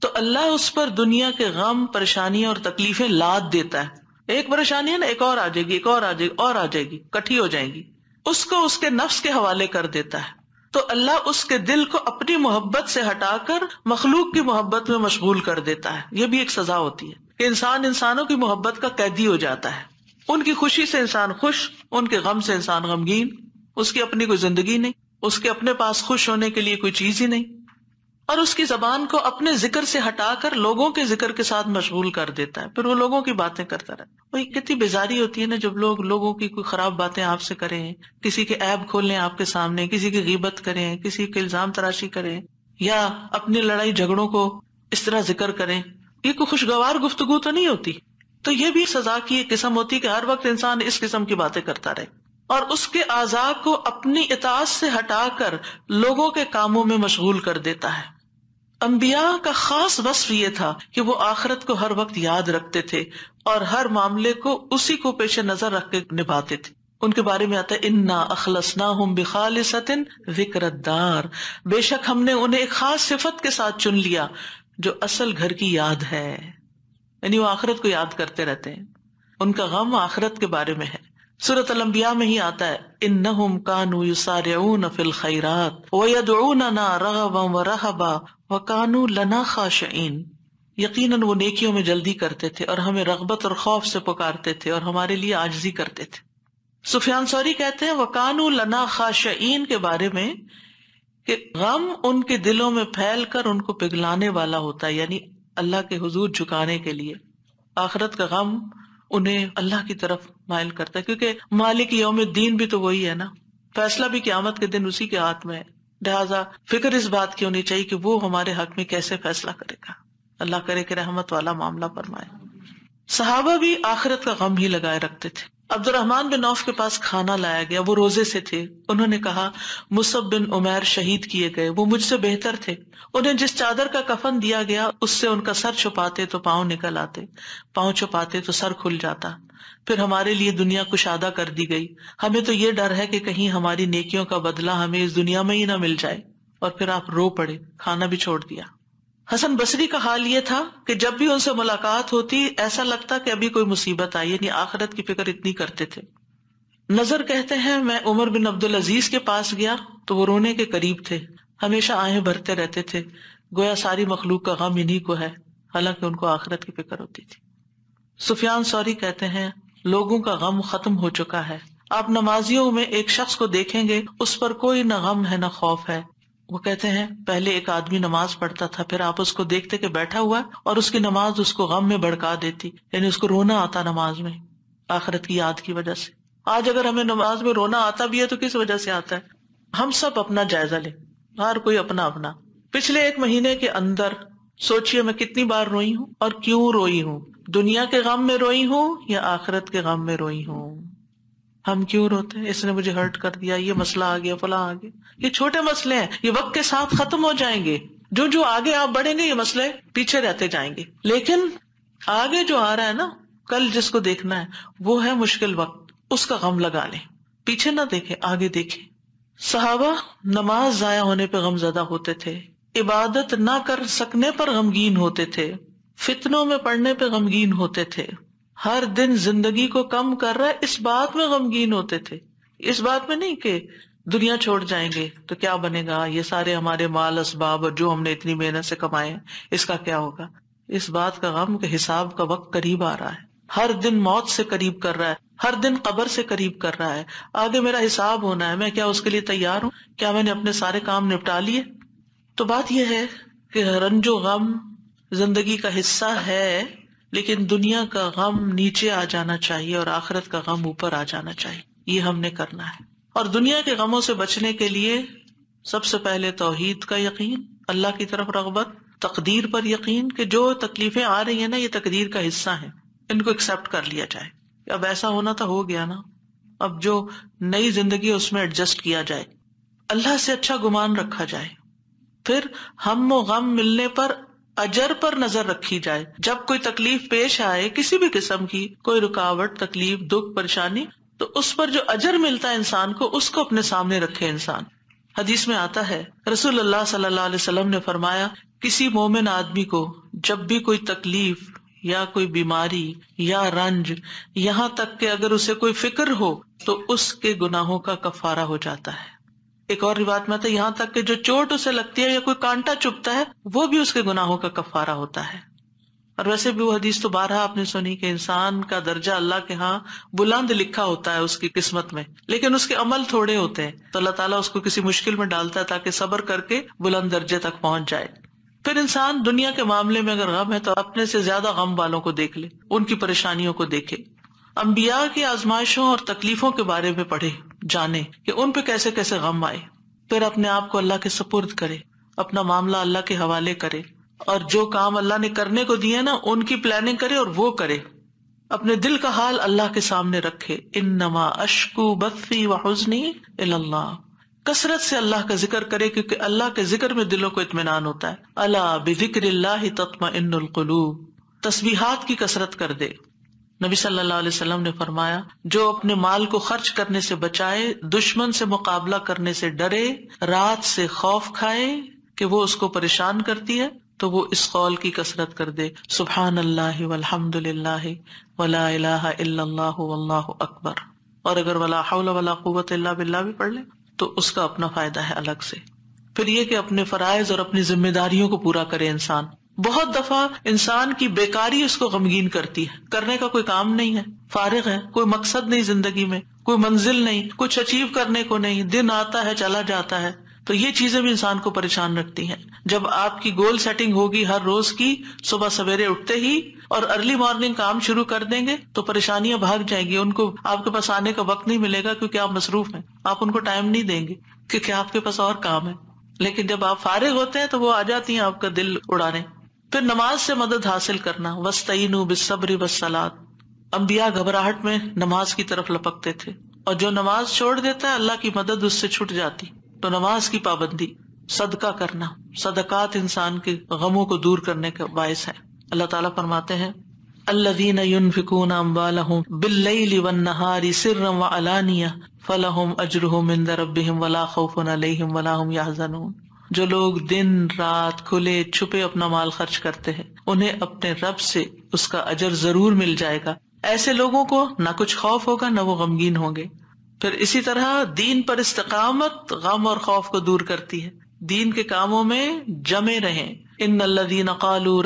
तो अल्लाह उस पर दुनिया के गम, परेशानियाँ और तकलीफें लाद देता है। एक परेशानी है ना, एक और आ जाएगी, एक और आ जाएगी, और आ जाएगी, कठी हो जाएँगी। उसको उसके नफ्स के हवाले कर देता है। तो अल्लाह उसके दिल को अपनी मोहब्बत से हटाकर मखलूक की मोहब्बत में मशगूल कर देता है। यह भी एक सजा होती है कि इंसान इंसानों की मोहब्बत का कैदी हो जाता है। उनकी खुशी से इंसान खुश, उनके गम से इंसान गमगीन। उसकी अपनी कोई ज़िंदगी नहीं, उसके अपने पास खुश होने के लिए कोई चीज़ ही नहीं। और उसकी जबान को अपने ज़िक्र से हटाकर लोगों के ज़िक्र के साथ मशगूल कर देता है। फिर वो लोगों की बातें करता रहता है। वही कितनी बेजारी होती है ना जब लोग लोगों की कोई खराब बातें आपसे करें, किसी के ऐब खोलें आपके सामने, किसी की गिबत करें, किसी के इल्ज़ाम तराशी करें, या अपनी लड़ाई झगड़ों को इस तरह ज़िक्र करें। ये कोई खुशगवार गुफ्तगु तो नहीं होती? तो ये भी सजा की एक किस्म होती है कि हर वक्त इंसान इस किस्म की बातें करता रहे। और उसके आज़ाद को अपनी इताज से हटाकर लोगों के कामों में मशगूल कर देता है। अंबिया का खास वस्फ ये था कि वो आखिरत को हर वक्त याद रखते थे और हर मामले को उसी को पेश नज़र रख के निभाते थे। उनके बारे में आता है, इन्ना अखलसना हम बिखालिसतिन विक्रदार बेशक हमने उन्हें एक खास सिफत के साथ चुन लिया, जो असल घर की याद है। यानी वो आखिरत को याद करते रहते हैं। उनका गम आखिरत के बारे में है। सूरत अलम्बिया में ही आता है। इन नहुम कानू युसारिऊन फिल खैरात, व यदऊनना रगबा व रहबा, व कानू लना खाशईन यकीनन वो नेकियों में जल्दी करते थे और हमें रगबत और खौफ से पुकारते थे और हमारे लिए आजजी करते थे। सुफियान सौरी कहते हैं वकानु लना खाशीन के बारे में कि गम उनके दिलों में फैल कर उनको पिघलाने वाला होता है, यानी अल्लाह के हुजूर झुकाने के लिए। आखरत का गम उन्हें अल्लाह की तरफ़ मायल करता है। क्योंकि मालिक योम दीन भी तो वही है ना। फैसला भी क्यामत के दिन उसी के हाथ में है। लिहाजा फ़िक्र इस बात की होनी चाहिए कि वो हमारे हक में कैसे फैसला करेगा। अल्लाह करे कि रहमत वाला मामला फरमाए। सहाबा भी आखिरत का गम ही लगाए रखते थे। अब्दुलरहमान बिन औफ के पास खाना लाया गया, वो रोज़े से थे। उन्होंने कहा, मुसब बिन उमैर शहीद किए गए, वो मुझसे बेहतर थे। उन्हें जिस चादर का कफन दिया गया, उससे उनका सर छुपाते तो पाँव निकल आते। पाँव छुपाते तो सर खुल जाता। फिर हमारे लिए दुनिया कुशादा कर दी गई। हमें तो ये डर है कि कहीं हमारी नेकियों का बदला हमें इस दुनिया में ही ना मिल जाए। और फिर आप रो पड़े, खाना भी छोड़ दिया। हसन बसरी का हाल ये था कि जब भी उनसे मुलाकात होती, ऐसा लगता कि अभी कोई मुसीबत आई, यानी आखिरत की फ़िक्र इतनी करते थे। नज़र कहते हैं, मैं उमर बिन अब्दुल अज़ीज़ के पास गया तो वो रोने के करीब थे। हमेशा आहें भरते रहते थे। गोया सारी मखलूक का गम इन्हीं को है, हालाँकि उनको आखिरत की फ़िक्र होती थी। सुफियान सौरी कहते हैं, लोगों का गम खत्म हो चुका है। आप नमाजियों में एक शख्स को देखेंगे, उस पर कोई न गम है, न खौफ है। वो कहते हैं, पहले एक आदमी नमाज़ पढ़ता था, फिर आप उसको देखते कि बैठा हुआ और उसकी नमाज़ उसको गम में भड़का देती, यानी उसको रोना आता नमाज़ में, आखिरत की याद की वजह से। आज अगर हमें नमाज़ में रोना आता भी है तो किस वजह से आता है? हम सब अपना जायजा लें, हर कोई अपना अपना। पिछले एक महीने के अंदर सोचिए मैं कितनी बार रोई हूँ और क्यों रोई हूँ? दुनिया के गम में रोई हूँ या आखिरत के गम में रोई हूँ? हम क्यों रोते हैं? इसने मुझे हर्ट कर दिया, ये मसला आ गया, फला आ गया। ये छोटे मसले हैं, ये वक्त के साथ खत्म हो जाएँगे। जो जो आगे आप बढ़ेंगे, ये मसले पीछे रहते जाएँगे। लेकिन आगे जो आ रहा है ना, कल जिसको देखना है, वो है मुश्किल वक्त। उसका गम लगा लें। पीछे ना देखे, आगे देखे। सहाबा नमाज़ जाया होने पे गमजदा होते थे। इबादत ना कर सकने पर गमगीन होते थे। फितनों में पड़ने पर गमगीन होते थे। हर दिन ज़िंदगी को कम कर रहा है। इस बात में गमगीन होते थे। इस बात में नहीं कि दुनिया छोड़ जाएँगे तो क्या बनेगा? ये सारे हमारे माल, असबाब और जो हमने इतनी मेहनत से कमाए हैं, इसका क्या होगा? इस बात का गम के हिसाब का वक्त करीब आ रहा है। हर दिन मौत से करीब कर रहा है। हर दिन कब्र से करीब कर रहा है। आगे मेरा हिसाब होना है, मैं क्या उसके लिए तैयार हूँ? क्या मैंने अपने सारे काम निपटा लिए? तो बात यह है कि रंजो गम ज़िंदगी का हिस्सा है। लेकिन दुनिया का गम नीचे आ जाना चाहिए और आखिरत का गम ऊपर आ जाना चाहिए। ये हमने करना है। और दुनिया के गमों से बचने के लिए सबसे पहले तोहीद का यकीन, अल्लाह की तरफ़ रगबत, तकदीर पर यकीन कि जो तकलीफें आ रही है ना, ये तकदीर का हिस्सा है। इनको एक्सेप्ट कर लिया जाए। अब ऐसा होना तो हो गया ना। अब जो नई ज़िंदगी उसमें एडजस्ट किया जाए। अल्लाह से अच्छा गुमान रखा जाए। फिर हम गम मिलने पर अजर पर नज़र रखी जाए। जब कोई तकलीफ़ पेश आए किसी भी किस्म की, कोई रुकावट, तकलीफ़, दुख, परेशानी तो उस पर जो अजर मिलता है इंसान को, उसको अपने सामने रखे इंसान। हदीस में आता है रसूल अल्लाह सल्लल्लाहु अलैहि वसल्लम ने फरमाया, किसी मोमिन आदमी को जब भी कोई तकलीफ़ या कोई बीमारी या रंज यहाँ तक कि अगर उसे कोई फ़िक्र हो तो उसके गुनाहों का कफारा हो जाता है। एक और रिवायत में है, यहाँ तक कि जो चोट उसे लगती है या कोई कांटा चुपता है, वो भी उसके गुनाहों का कफारा होता है। और वैसे भी वो हदीस तो बारह आपने सुनी कि इंसान का दर्जा अल्लाह के यहाँ बुलंद लिखा होता है उसकी किस्मत में, लेकिन उसके अमल थोड़े होते हैं। तो अल्लाह ताला उसको किसी मुश्किल में डालता है ताकि सबर करके बुलंद दर्जे तक पहुँच जाए। फिर इंसान दुनिया के मामले में अगर गम है तो अपने से ज़्यादा गम वालों को देख ले, उनकी परेशानियों को देखे। अम्बिया की आजमाइशों और तकलीफों के बारे में पढ़े। जाने कि उन पे कैसे कैसे गम आए। फिर अपने आप को अल्लाह के सपुर्द करे, अपना मामला अल्लाह के हवाले करे और जो काम अल्लाह ने करने को दिए ना, उनकी प्लानिंग करे और वो करे। अपने दिल का हाल अल्लाह के सामने रखे। इन नमा अशकू बत्ती व हुजनी अल्लाह कसरत से अल्लाह का ज़िक्र करे क्योंकि अल्लाह के ज़िक्र में दिलों को इतमान होता है। अल्लाह बिजिक्र तत्मा तस्बीहात की कसरत कर दे। नबी सल्लल्लाहु अलैहि वसल्लम ने फरमाया, जो अपने माल को खर्च करने से बचाए, दुश्मन से मुकाबला करने से डरे, रात से खौफ खाए कि वो उसको परेशान करती है तो वो इस कौल की कसरत कर दे। सुबहान अल्लाह वल्हम्दुलिल्लाह वला अकबर। और अगर वला वला इल्ला बिल्लाह भी पढ़ ले तो उसका अपना फ़ायदा है अलग से। फिर ये कि अपने फराइज और अपनी जिम्मेदारियों को पूरा करे इंसान। बहुत दफ़ा इंसान की बेकारी उसको गमगीन करती है। करने का कोई काम नहीं है। फारिग है। कोई मकसद नहीं ज़िंदगी में। कोई मंजिल नहीं। कुछ अचीव करने को नहीं। दिन आता है, चला जाता है। तो ये चीज़ें भी इंसान को परेशान रखती हैं। जब आपकी गोल सेटिंग होगी हर रोज की, सुबह सवेरे उठते ही और अर्ली मॉर्निंग काम शुरू कर देंगे तो परेशानियाँ भाग जाएँगी। उनको आपके पास आने का वक्त नहीं मिलेगा क्योंकि आप मसरूफ हैं। आप उनको टाइम नहीं देंगे क्योंकि आपके पास और काम है। लेकिन जब आप फारिग होते हैं तो वो आ जाती हैं आपका दिल उड़ाने। फिर नमाज़ से मदद हासिल करना। वस्तईनु बिसब्री वसलात अम्बिया घबराहट में नमाज़ की तरफ़ लपकते थे। और जो नमाज़ छोड़ देता है, अल्लाह की मदद उससे छूट जाती। तो नमाज़ की पाबंदी, सदका करना। सदकात इंसान के गमों को दूर करने का बायस है। अल्लाह ताला फरमाते हैं अल्लदीन युनफिकून अम्वालहुम बिल्लैलि वन्नहारी सिर्रम व अलानिया, फलहुम अजरुहुम इंद रब्बिहिम वला खौफुन अलैहिम वला हुम यहज़नून। जो लोग दिन रात खुले छुपे अपना माल खर्च करते हैं, उन्हें अपने रब से उसका अजर ज़रूर मिल जाएगा। ऐसे लोगों को ना कुछ खौफ होगा, ना वो गमगीन होंगे। फिर इसी तरह दीन पर इस्तकामत गम और खौफ को दूर करती है। दीन के कामों में जमे रहे। इन अल्लदीन कालू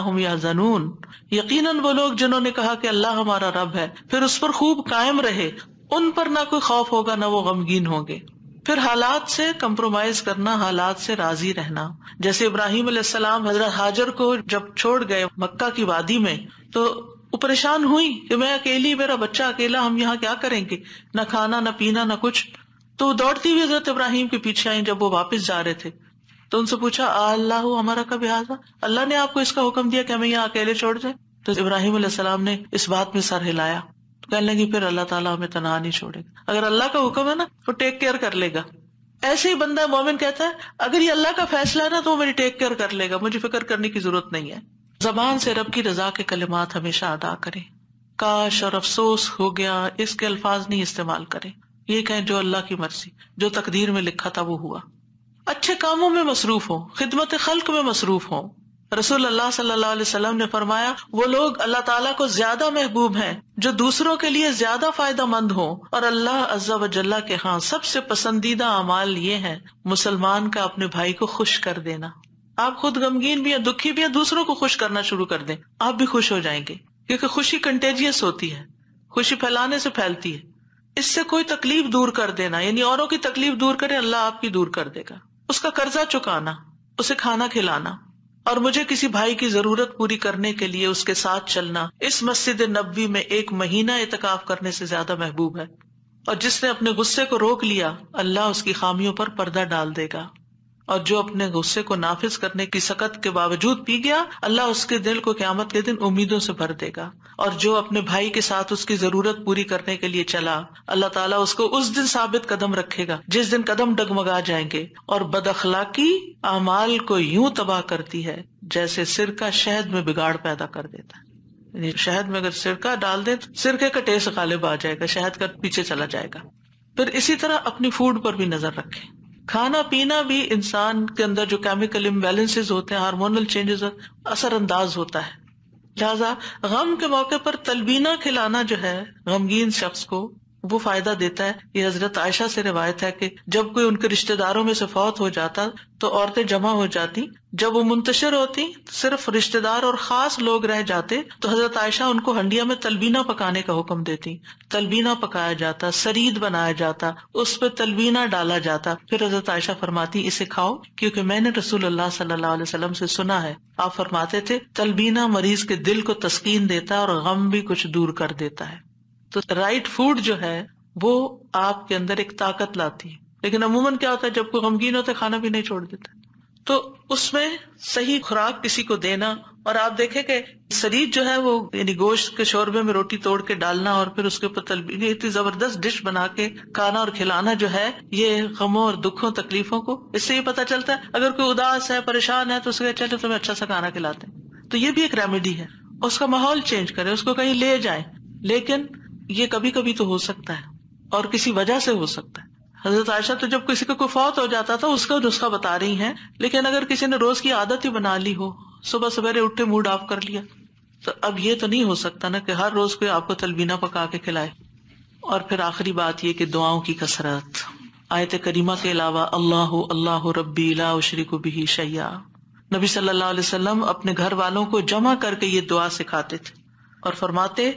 हुम यहज़नून। यकीनन वो लोग जिन्होंने कहा कि अल्लाह हमारा रब है, फिर उस पर खूब कायम रहे उन पर ना कोई खौफ होगा, ना वो गमगीन होंगे। फिर हालात से कंप्रोमाइज करना, हालात से राज़ी रहना। जैसे इब्राहिम अलैहिस्सलाम हज़रत हाजर को जब छोड़ गए मक्का की वादी में तो वो परेशान हुई कि मैं अकेली, मेरा बच्चा अकेला, हम यहाँ क्या करेंगे? न खाना, न पीना, न कुछ। तो दौड़ती हुई हज़रत इब्राहिम के पीछे आई जब वो वापस जा रहे थे। तो उनसे पूछा अल्लाह हमारा कब हाजा अल्लाह ने आपको इसका हुक्म दिया कि हमें यहाँ अकेले छोड़ जाए? तो इब्राहिम ने इस बात में सर हिलाया। कहने लगी, फिर अल्लाह ताला हमें तनहा नहीं छोड़ेगा। अगर अल्लाह का हुक्म है ना, वो टेक केयर कर लेगा। ऐसे ही बंदा मोमिन कहता है, अगर ये अल्लाह का फैसला है ना तो वो मेरी टेक केयर कर लेगा। मुझे फ़िक्र करने की ज़रूरत नहीं है। जबान से रब की रजा के कलिमात हमेशा अदा करें। काश और अफसोस हो गया, इसके अल्फाज नहीं इस्तेमाल करें। ये कहें, जो अल्लाह की मर्ज़ी, जो तकदीर में लिखा था, वो हुआ। अच्छे कामों में मसरूफ हो खिदमत खल्क में मसरूफ हो। रसूल अल्लाह सल्लल्लाहु अलैहि वसल्लम ने फरमाया, वो लोग अल्लाह ताला को ज़्यादा महबूब हैं, जो दूसरों के लिए ज़्यादा फ़ायदा मंद हो। और अल्लाह अज्जा वजल्ला के हाँ सबसे पसंदीदा अमाल ये है, मुसलमान का अपने भाई को खुश कर देना। आप खुद गमगीन भी है, दुखी भी है, दूसरों को खुश करना शुरू कर दें। आप भी खुश हो जाएँगे, क्योंकि खुशी कंटेजियस होती है। खुशी फैलाने से फैलती है। इससे कोई तकलीफ़ दूर कर देना, यानी औरों की तकलीफ़ दूर करे, अल्लाह आपकी दूर कर देगा। उसका कर्जा चुकाना, उसे खाना खिलाना। और मुझे किसी भाई की ज़रूरत पूरी करने के लिए उसके साथ चलना, इस मस्जिद नबी में एक महीना इतकाफ करने से ज़्यादा महबूब है। और जिसने अपने गुस्से को रोक लिया, अल्लाह उसकी खामियों पर पर्दा डाल देगा। और जो अपने गुस्से को नाफिज करने की सकत के बावजूद पी गया, अल्लाह उसके दिल को क्यामत के दिन उम्मीदों से भर देगा। और जो अपने भाई के साथ उसकी ज़रूरत पूरी करने के लिए चला, अल्लाह ताला उसको उस दिन साबित कदम रखेगा, जिस दिन कदम डगमगा जाएँगे। और बदअखलाकी अमाल को यूँ तबाह करती है, जैसे सिरका शहद में बिगाड़ पैदा कर देता है। शहद में अगर सिरका डाल दे तो सिरके का टेस्ट गालिब आ जाएगा, शहद का पीछे चला जाएगा। फिर इसी तरह अपनी फ़ूड पर भी नज़र रखें। खाना पीना भी इंसान के अंदर जो केमिकल इम्बेलेंसेज होते हैं हार्मोनल चेंजेस असरअंदाज होता है। लिहाजा गम के मौके पर तलबीना खिलाना जो है, गमगीन शख्स को वो फ़ायदा देता है। ये हज़रत आयशा से रिवायत है कि जब कोई उनके रिश्तेदारों में से फौत हो जाता तो औरतें जमा हो जाती। जब वो मुंतशिर होती, सिर्फ़ रिश्तेदार और खास लोग रह जाते तो हज़रत आयशा उनको हंडिया में तलबीना पकाने का हुक्म देती। तलबीना पकाया जाता, सरीद बनाया जाता, उस पर तलबीना डाला जाता। फिर हज़रत आयशा फरमाती, इसे खाओ, क्योंकि मैंने रसूल अल्लाह सल्लल्लाहु अलैहि वसल्लम से सुना है। आप फरमाते थे, तलबीना मरीज़ के दिल को तस्कीन देता है और गम भी कुछ दूर कर देता है। तो राइट फ़ूड जो है, वो आपके अंदर एक ताकत लाती है। लेकिन अमूमन क्या होता है, जब कोई गमगीन होता है, खाना भी नहीं छोड़ देता तो उसमें सही खुराक किसी को देना और आप देखें कि शरीर जो है, वो यानी गोश्त के शोरबे में रोटी तोड़ के डालना और फिर उसके ऊपर तलबी इतनी ज़बरदस्त डिश बना के खाना और खिलाना जो है, ये गमों और दुखों, तकलीफों को, इससे ये पता चलता है, अगर कोई उदास है, परेशान है तो उसके चले, तुम्हें अच्छा सा खाना खिलाते हैं। तो ये भी एक रेमेडी है। उसका माहौल चेंज करे, उसको कहीं ले जाए। लेकिन ये कभी कभी तो हो सकता है, और किसी वजह से हो सकता है। हज़रत आयशा तो जब किसी का कोई फौत हो जाता था, उसका नुस्खा बता रही हैं, लेकिन अगर किसी ने रोज की आदत ही बना ली हो, सुबह सवेरे उठे मूड ऑफ़ कर लिया तो अब ये तो नहीं हो सकता ना कि हर रोज कोई आपको तलबीना पका के खिलाए। और फिर आखिरी बात ये कि दुआओं की कसरत। आयत करीमा के अलावा, अल्लाह अल्लाह रब्बी ला उशरिकु बिही शैया नबी वसल्लम अपने घर वालों को जमा करके ये दुआ सिखाते थे, और फरमाते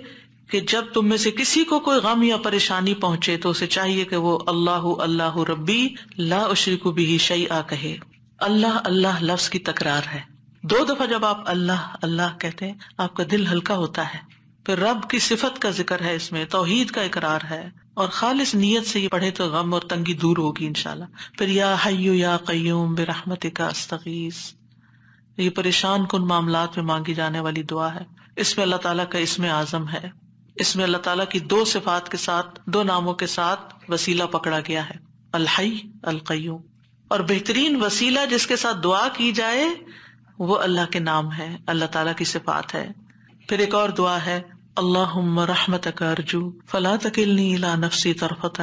कि जब तुम में से किसी को कोई गम या परेशानी पहुँचे तो उसे चाहिए कि वो अल्लाह अल्लाह रब्बी ला उशरिकु बिही आ कहे। अल्लाह अल्लाह लफ्ज की तकरार है। दो दफ़ा जब आप अल्लाह अल्लाह कहते हैं, आपका दिल हल्का होता है। फिर रब की सिफत का ज़िक्र है इसमें, तोहीद का इकरार है। और खालिस नीयत से ये पढ़े तो गम और तंगी दूर होगी इनशाला फिर या हय्यु या कय्यूम बिरहमत का अस्तगीस। ये परेशान कुन मामलात में मांगी जाने वाली दुआ है। इसमें अल्लाह ताला का इसमें आज़म है। इसमें अल्लाह ताला की दो सिफात के साथ, दो नामों के साथ वसीला पकड़ा गया है। अल हई, अल कय्यूम। और बेहतरीन वसीला जिसके साथ दुआ की जाए, वो अल्लाह के नाम है, अल्लाह ताला की सिफात है। फिर एक और दुआ है अल्लाह रहमतक अर्जू, फला तकिलनी इला नफ्सी तरफत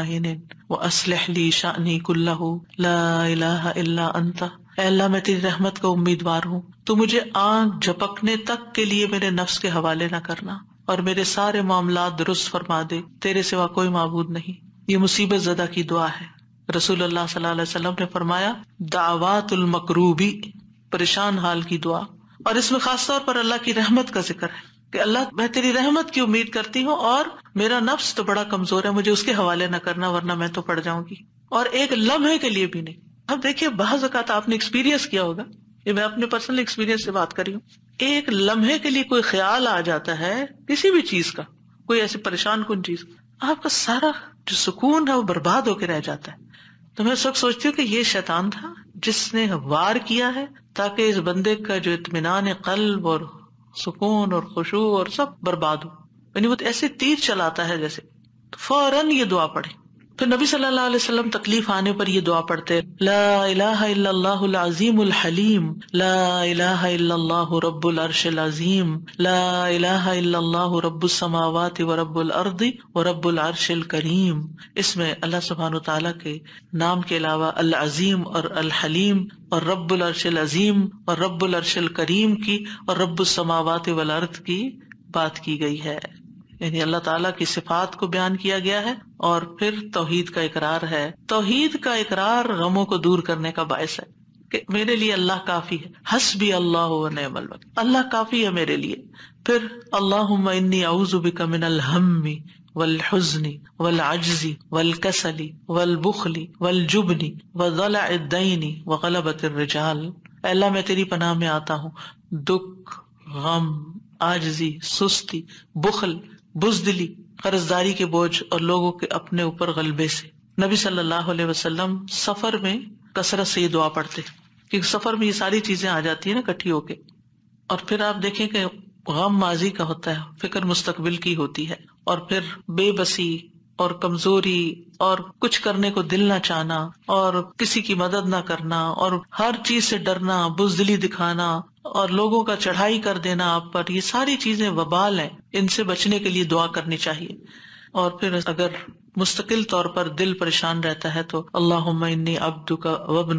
व अस्लिह ली शानी कुल्लहु, ला अल्लाह, मैं तेरी रहमत का उम्मीदवार हूँ। तू मुझे आँख झपकने तक के लिए मेरे नफ्स के हवाले न करना। और मेरे सारे मामला दुरुस्त फरमा दे। तेरे सिवा कोई माबूद नहीं। ये मुसीबत जदा की दुआ है। रसूल अल्लाह ने फरमाया, दावातुल मकरूबी, परेशान हाल की दुआ। और इसमें खास तौर पर अल्लाह की रहमत का ज़िक्र है कि अल्लाह, मैं तेरी रहमत की उम्मीद करती हूँ और मेरा नफ्स तो बड़ा कमज़ोर है, मुझे उसके हवाले न करना, वरना मैं तो पड़ जाऊँगी। और एक लम्हे के लिए भी नहीं। अब देखिए बाज़ात आपने एक्सपीरियंस किया होगा। ये मैं अपने पर्सनल एक्सपीरियंस से बात कर रही हूँ। एक लम्हे के लिए कोई ख्याल आ जाता है किसी भी चीज़ का, कोई ऐसी परेशान कौन चीज़, आपका सारा जो सुकून है वो बर्बाद होकर रह जाता है। तो मैं सब सोचती हूँ कि ये शैतान था जिसने वार किया है ताकि इस बंदे का जो इतमान कल्ब और सुकून और खुशू और सब बर्बाद हो। यानी वो ऐसे तीर चलाता है जैसे। तो फ़ौरन ये दुआ पढ़े। फिर नबी सल्लल्लाहु अलैहि वसल्लम तकलीफ़ आने पर ये दुआ पढ़ते, ला इलाहा इल्लल्लाहुल अजीमुल हलीम, ला इलाहा इल्लल्लाहु रब्बुल अर्शिल अजीम, ला इलाहा इल्लल्लाहु रब्बुस समावाति व रब्बुल अर्दी व रब्बुल अर्शिल करीम। इसमें अल्लाह सुब्हानहु तआला के नाम के अलावा अल अजीम और अल हलीम और रब्बुल अर्शिल अजीम और रब्बुल अर्शिल करीम की और रब्बुस समावाति वल अर्द की बात की गई है। यानी अल्लाह ताला की सिफात को बयान किया गया है और फिर तोहीद का इकरार है। तोहीद का इकरार गमों को दूर करने का बायस है कि मेरे लिए अल्लाह काफ़ी है। हस भी अल्लाह नमल अल्लाह काफ़ी है मेरे लिए। फिर अल्लाह इन्नी अऊजुबिका मिनल हम्मी वल हुज्नी वल अज्जी वल कसली वल बुखली वल जुबनी व दैनी व गलबत रिजाल। अल्लाह, मैं तेरी पनाह में आता हूँ। दुख, गम आजजी सुस्ती, बुखल बुजदिली, कर्जदारी के बोझ और लोगों के अपने ऊपर गलबे से। नबी सल्लल्लाहु अलैहि वसल्लम सफ़र में कसरत से ये दुआ पढ़ते क्योंकि सफ़र में ये सारी चीज़ें आ जाती है ना इकट्ठी होके। और फिर आप देखें कि गम माजी का होता है, फ़िक्र मुस्तकबिल की होती है। और फिर बेबसी और कमज़ोरी और कुछ करने को दिल ना चाहना और किसी की मदद ना करना और हर चीज़ से डरना, बुजदिली दिखाना और लोगों का चढ़ाई कर देना आप पर, ये सारी चीज़ें वबाल हैं। इनसे बचने के लिए दुआ करनी चाहिए। और फिर अगर मुस्तकिल तौर पर दिल परेशान रहता है तो अल्लाह इन्नी अब्दु का वबन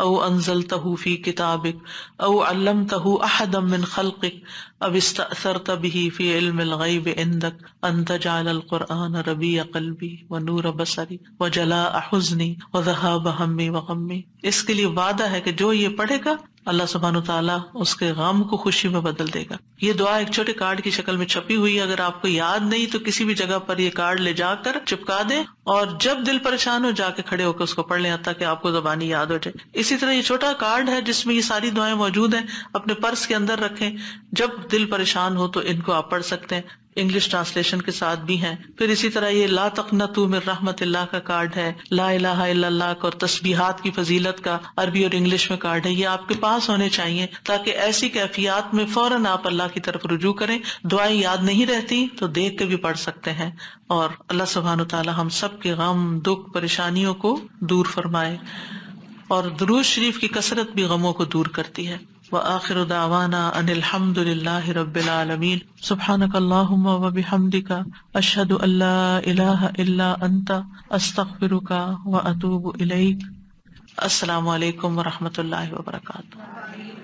औ अनजलतहु फ़ी किताबिक औ अल्लमतहु अहदम मिन खल्किक अब गैब इंदक, अन तजअल कुरआन रबीअ कल्बी व नूर बसरी, व जलाअ हुज़्नी व ज़हाब हम्मी व गम्मी। इसके लिए वादा है कि जो ये पढ़ेगा, अल्लाह सुबहान ताला उसके गम को खुशी में बदल देगा। ये दुआ एक छोटे कार्ड की शक्ल में छपी हुई है। अगर आपको याद नहीं तो किसी भी जगह पर ये कार्ड ले जाकर चिपका दें। और जब दिल परेशान हो जाके खड़े होकर उसको पढ़ लें ताकि आपको जबानी याद हो जाए इसी तरह ये छोटा कार्ड है जिसमें ये सारी दुआएँ मौजूद हैं, अपने पर्स के अंदर रखें। जब दिल परेशान हो तो इनको आप पढ़ सकते हैं। इंग्लिश ट्रांसलेशन के साथ भी हैं। फिर इसी तरह ये ला तकनतु मिर रहमत का कार्ड है। ला इल्लल्लाह और तस्बीहात की फजीलत का अरबी और इंग्लिश में कार्ड है। ये आपके पास होने चाहिए ताकि ऐसी कैफियत में फ़ौरन आप अल्लाह की तरफ़ रुजू करें। दुआएँ याद नहीं रहती तो देख के भी पढ़ सकते हैं। और अल्लाह सुबहान तला हम सब के गम, दुख, परेशानियों को दूर फरमाए और दरूज शरीफ की कसरत भी गमों को दूर करती है। व आखिर दावाना अनिलहमदुलिल्लाहि रब्बिल आलमीन सुब्हानक अल्लाहुम्मा व बिहम्दिका अशहदु अल्ला इलाहा इल्ला अंता अस्तगफिरुका व अतूबु इलैक अस्सलाम वालेकुम वरहमतुल्लाहि वबरकातुह